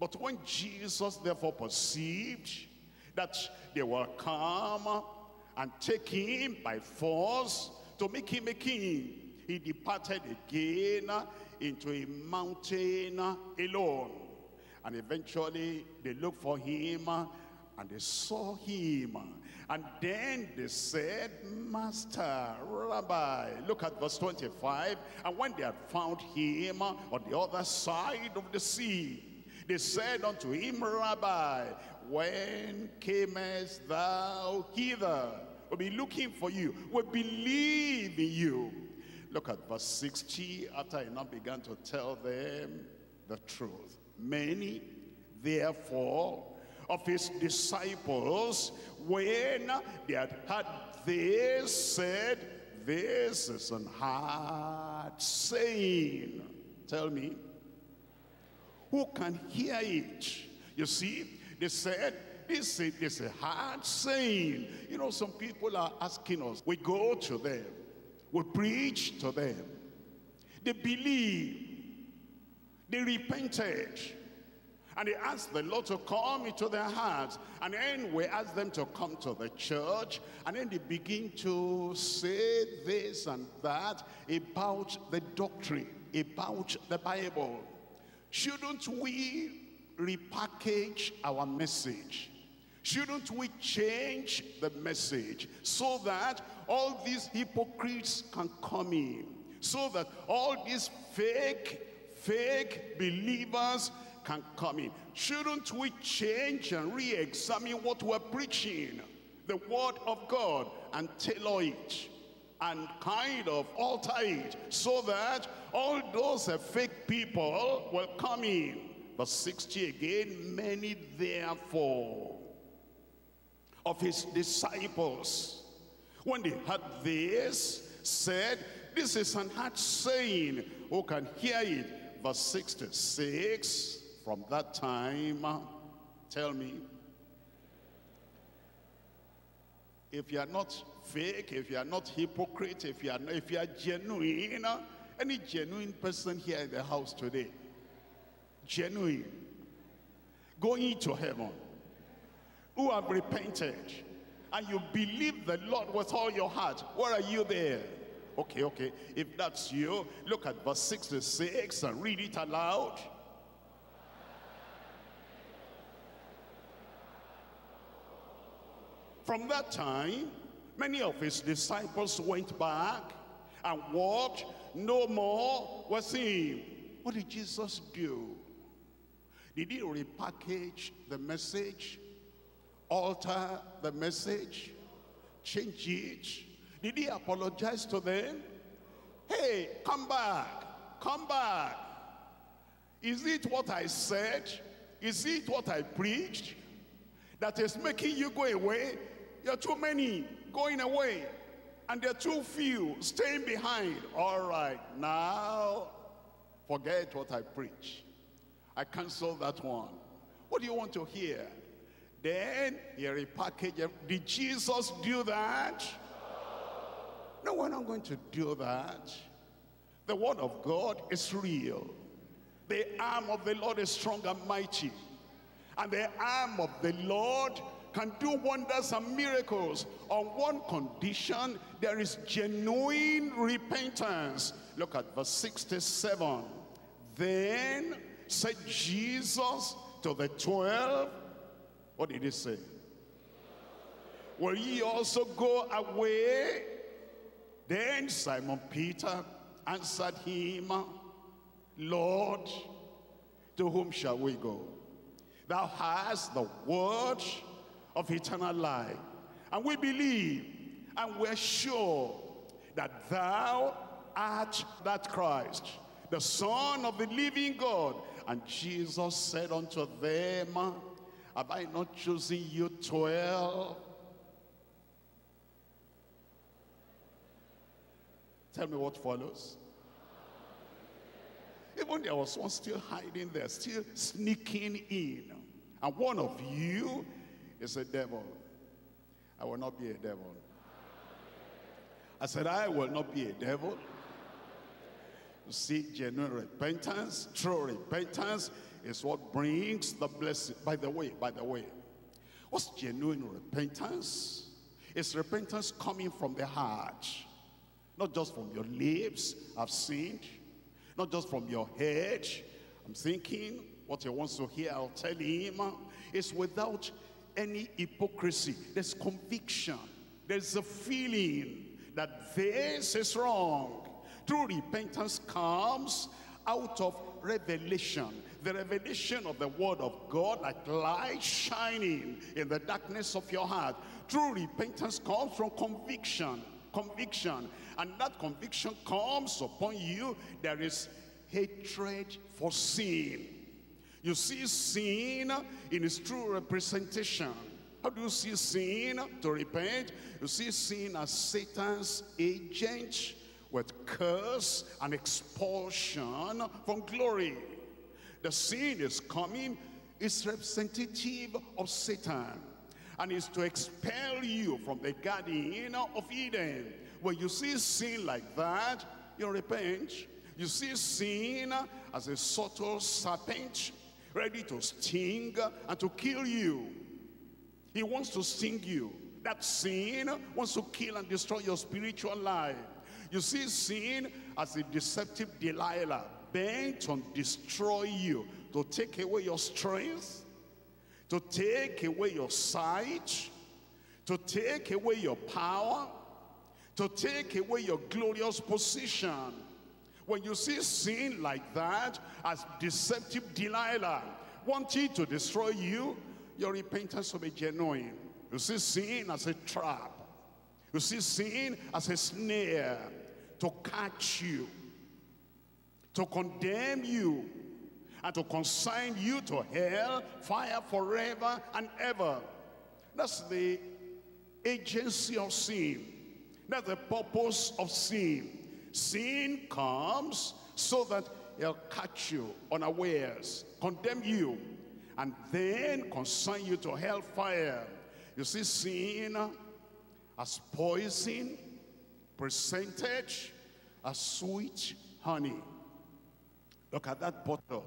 But when Jesus therefore perceived that they will come and take him by force to make him a king, he departed again into a mountain alone. And eventually they looked for him uh, and they saw him. And then they said, Master, Rabbi, look at verse 25. And when they had found him uh, on the other side of the sea, They said unto him, Rabbi, when camest thou hither? We'll be looking for you. We believe in you. Look at verse 60 after he now began to tell them the truth. Many, therefore, of his disciples, when they had heard this, said, This is an hard saying. Tell me, who can hear it? You see, they said, this is, this is a hard saying. You know, some people are asking us, we go to them, we preach to them. They believe, they repented, and they asked the Lord to come into their hearts. And then we ask them to come to the church. And then they begin to say this and that about the doctrine, about the Bible. Shouldn't we repackage our message? Shouldn't we change the message so that all these hypocrites can come in? So that all these fake, fake believers can come in. Shouldn't we change and re-examine what we're preaching? The word of God and tailor it and kind of alter it so that all those fake people will come in. Verse 60 again, many therefore of his disciples, when they heard this, said, this is an hard saying, who can hear it? Verse 66, from that time, tell me, if you are not fake, if you are not hypocrite, if you are, if you are genuine, any genuine person here in the house today, genuine, going to heaven, who have repented, and you believe the Lord with all your heart, where are you there? Okay, okay, if that's you, look at verse 66 and read it aloud. From that time, many of his disciples went back and walked no more with him. What did Jesus do? Did he repackage the message? Alter the message? Change it? Did he apologize to them? Hey, come back, come back. Is it what I said? Is it what I preached? That is making you go away? Are too many going away. And there are too few staying behind. All right, now forget what I preach. I cancel that one. What do you want to hear? Then he repackaged. Did Jesus do that? No, we're not going to do that. The word of God is real. The arm of the Lord is strong and mighty. And the arm of the Lord can do wonders and miracles on one condition there is genuine repentance look at verse 67 then said jesus to the twelve what did he say will ye also go away then simon peter answered him lord to whom shall we go thou hast the word of eternal life. And we believe and we're sure that thou art that Christ, the Son of the living God. And Jesus said unto them, Have I not chosen you twelve? Tell me what follows. Even there was one still hiding there, still sneaking in. And one of you is a devil. I will not be a devil. I said, I will not be a devil. You see, genuine repentance, true repentance is what brings the blessing. By the way, by the way, what's genuine repentance? It's repentance coming from the heart. Not just from your lips, I've sinned. Not just from your head, I'm thinking what he wants to hear, I'll tell him. It's without any hypocrisy. There's conviction. There's a feeling that this is wrong. True repentance comes out of revelation. The revelation of the word of God like light shining in the darkness of your heart. True repentance comes from conviction. Conviction. And that conviction comes upon you. There is hatred for sin. You see sin in its true representation. How do you see sin to repent? You see sin as Satan's agent with curse and expulsion from glory. The sin is coming, is representative of Satan and is to expel you from the garden of Eden. When you see sin like that, you repent. You see sin as a subtle serpent ready to sting and to kill you. He wants to sting you. That sin wants to kill and destroy your spiritual life. You see sin as a deceptive Delilah, bent on destroy you, to take away your strength, to take away your sight, to take away your power, to take away your glorious position. When you see sin like that, as deceptive Delilah, wanting to destroy you, your repentance will be genuine. You see sin as a trap. You see sin as a snare to catch you, to condemn you, and to consign you to hell, fire forever and ever. That's the agency of sin. That's the purpose of sin. Sin comes so that he'll catch you unawares, condemn you, and then consign you to hellfire. You see, sin as poison presented as sweet honey. Look at that bottle.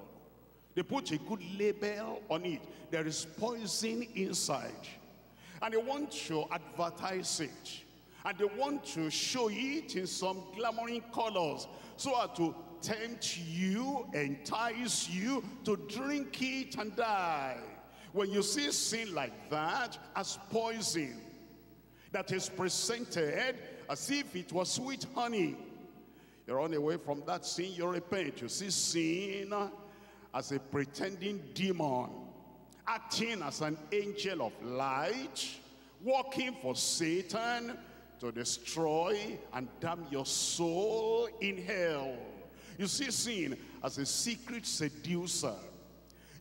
They put a good label on it. There is poison inside. And they want to advertise it. And they want to show it in some glamoring colors so as to tempt you, entice you to drink it and die. When you see sin like that as poison, that is presented as if it was sweet honey, you run away from that sin, you repent. You see sin as a pretending demon, acting as an angel of light, working for Satan to destroy and damn your soul in hell. You see sin as a secret seducer.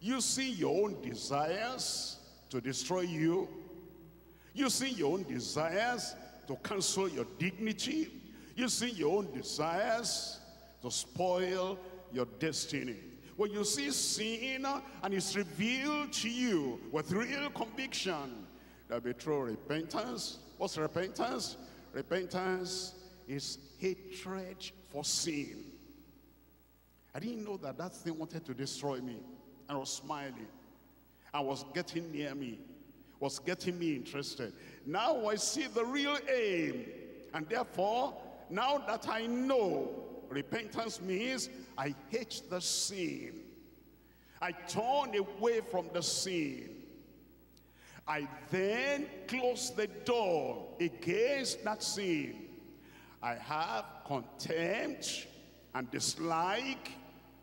You see your own desires to destroy you. You see your own desires to cancel your dignity. You see your own desires to spoil your destiny. When you see sin and it's revealed to you with real conviction, there'll be true repentance. What's repentance? Repentance is hatred for sin. I didn't know that that thing wanted to destroy me. And I was smiling. I was getting near me. Was getting me interested. Now I see the real aim. And therefore, now that I know repentance means I hate the sin. I turn away from the sin. I then close the door against that sin. I have contempt and dislike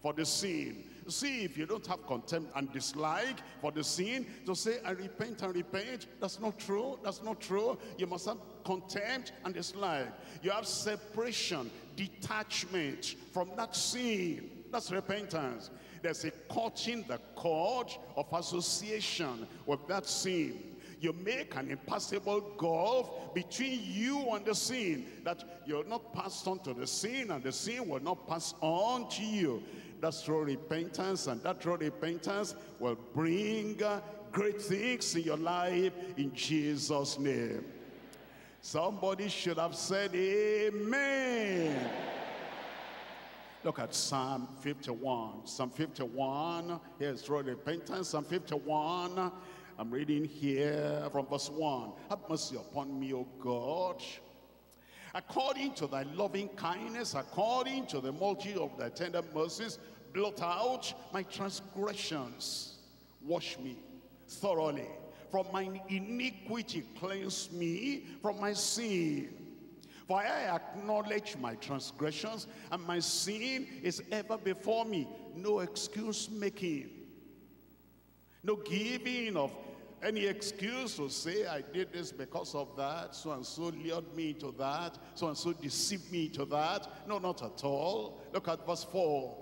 for the sin. See, if you don't have contempt and dislike for the sin, to say, I repent and repent, that's not true, that's not true. You must have contempt and dislike. You have separation, detachment from that sin. That's repentance. There's a cutting the cord of association with that sin you make an impassable gulf between you and the sin that you'll not pass on to the sin and the sin will not pass on to you that's true repentance, and that true repentance will bring uh, great things in your life in Jesus' name. Somebody should have said amen. Look at Psalm 51. Psalm 51, here's true repentance. Psalm 51, I'm reading here from verse 1. Have mercy upon me, O God according to thy loving kindness, according to the multitude of thy tender mercies, blot out my transgressions. Wash me thoroughly. From my iniquity cleanse me from my sin. For I acknowledge my transgressions, and my sin is ever before me. No excuse making. No giving of any excuse to say I did this because of that, so and so lured me into that, so and so deceived me into that. No, not at all. Look at verse 4.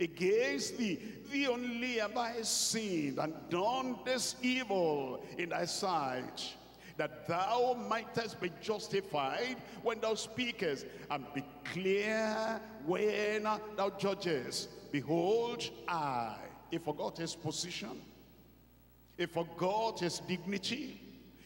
Against thee, thee only have I sinned and done this evil in thy sight, that thou mightest be justified when thou speakest, and be clear when thou judgest. Behold, I, he forgot his position, he forgot his dignity.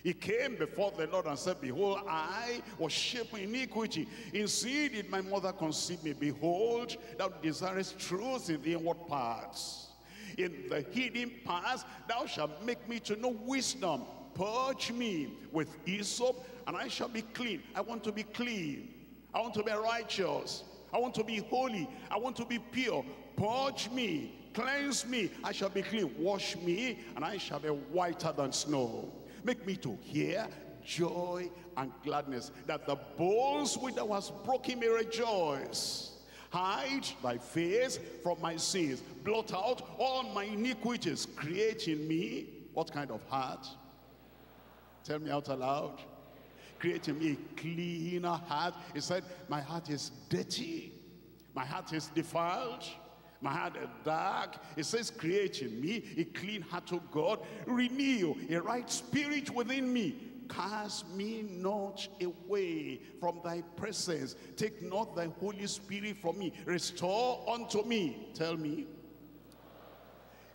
He came before the Lord and said, Behold, I was shaped in iniquity. In sin did my mother conceive me. Behold, thou desirest truth in the inward parts. In the hidden parts, thou shalt make me to know wisdom. Purge me with hyssop, and I shall be clean. I want to be clean. I want to be righteous. I want to be holy. I want to be pure. Purge me Cleanse me, I shall be clean. Wash me, and I shall be whiter than snow. Make me to hear joy and gladness, that the bones which thou hast broken may rejoice. Hide thy face from my sins. Blot out all my iniquities. Create in me what kind of heart? Tell me out aloud. Create in me a cleaner heart. He said, my heart is dirty. My heart is defiled my heart is dark. It says, create in me a clean heart, to God. Renew a right spirit within me. Cast me not away from thy presence. Take not thy Holy Spirit from me. Restore unto me. Tell me.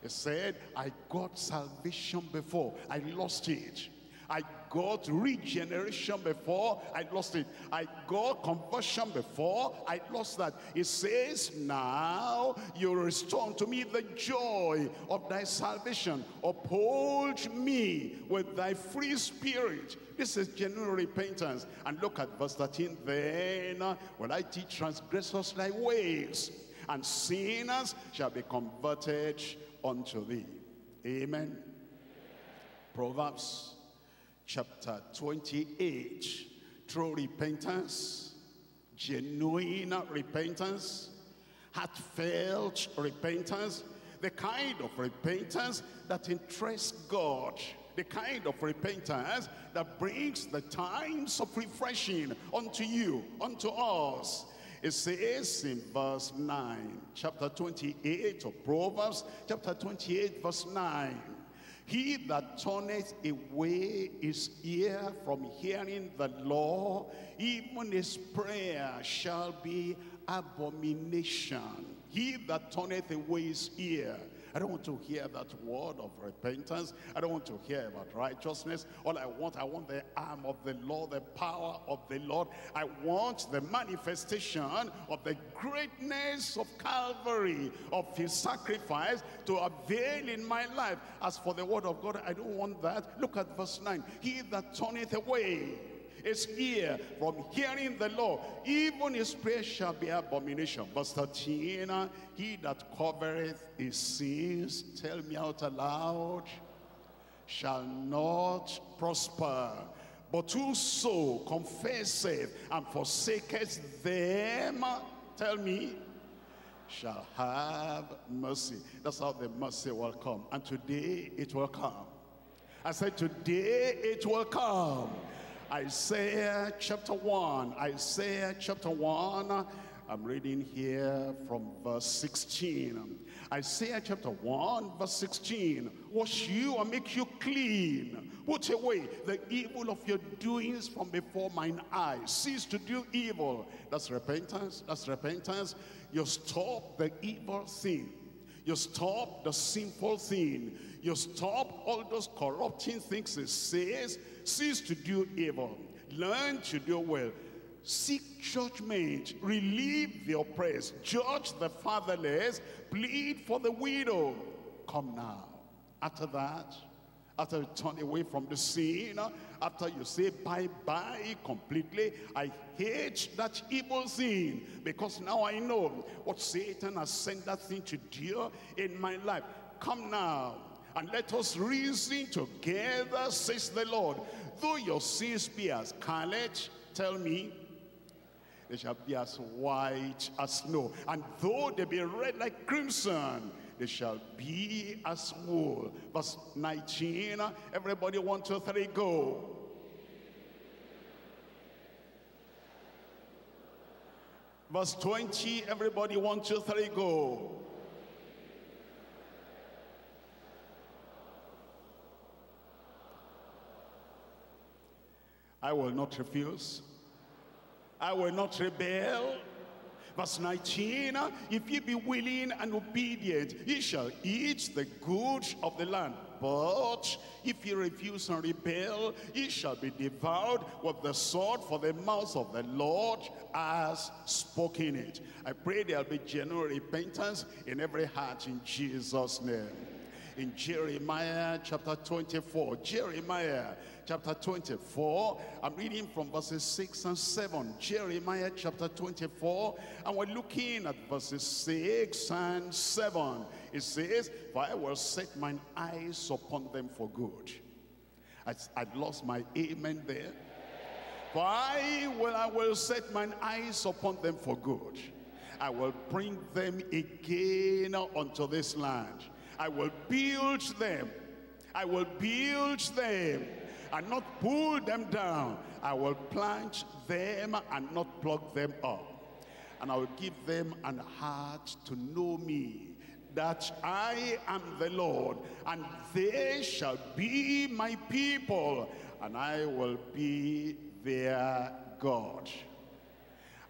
He said, I got salvation before. I lost it. Got regeneration before, I lost it. I got conversion before, I lost that. It says, now you restore to me the joy of thy salvation. Uphold me with thy free spirit. This is genuine repentance. And look at verse 13. Then will I teach transgressors thy ways, and sinners shall be converted unto thee. Amen. Proverbs chapter 28. True repentance, genuine repentance, heartfelt repentance, the kind of repentance that interests God, the kind of repentance that brings the times of refreshing unto you, unto us. It says in verse 9, chapter 28 of Proverbs, chapter 28, verse 9. He that turneth away his ear from hearing the law, even his prayer shall be abomination. He that turneth away his ear I don't want to hear that word of repentance. I don't want to hear about righteousness. All I want, I want the arm of the Lord, the power of the Lord. I want the manifestation of the greatness of Calvary, of his sacrifice to avail in my life. As for the word of God, I don't want that. Look at verse 9. He that turneth away his ear from hearing the law, even his prayer shall be abomination. Verse 13, he that covereth his sins, tell me out aloud, shall not prosper. But whoso confesseth and forsaketh them, tell me, shall have mercy. That's how the mercy will come. And today it will come. I said today it will come. Isaiah chapter 1. Isaiah chapter 1. I'm reading here from verse 16. Isaiah chapter 1 verse 16. Wash you and make you clean. Put away the evil of your doings from before mine eyes. Cease to do evil. That's repentance. That's repentance. You stop the evil thing. You stop the sinful thing. You stop all those corrupting things it says Cease to do evil. Learn to do well. Seek judgment. Relieve the oppressed. Judge the fatherless. Plead for the widow. Come now. After that, after you turn away from the sin, after you say bye-bye completely, I hate that evil sin because now I know what Satan has sent that thing to do in my life. Come now, and let us reason together, says the Lord. Though your sins be as scarlet, Tell me. They shall be as white as snow. And though they be red like crimson, they shall be as wool. Verse 19. Everybody, one, two, three, go. Verse 20, everybody, one, two, three, go. I will not refuse. I will not rebel. Verse 19, if ye be willing and obedient, ye shall eat the good of the land. But if ye refuse and rebel, ye shall be devoured with the sword, for the mouth of the Lord has spoken it. I pray there'll be genuine repentance in every heart in Jesus' name. In Jeremiah chapter 24, Jeremiah chapter 24. I'm reading from verses 6 and 7. Jeremiah chapter 24. And we're looking at verses 6 and 7. It says, For I will set mine eyes upon them for good. I, I'd lost my amen there. For I will, I will set mine eyes upon them for good. I will bring them again unto this land. I will build them. I will build them and not pull them down. I will plant them and not pluck them up. And I will give them an heart to know me, that I am the Lord, and they shall be my people, and I will be their God.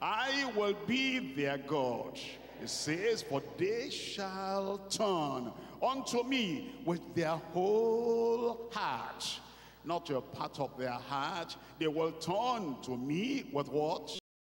I will be their God. It says, for they shall turn unto me with their whole heart not a part of their heart. They will turn to me with what?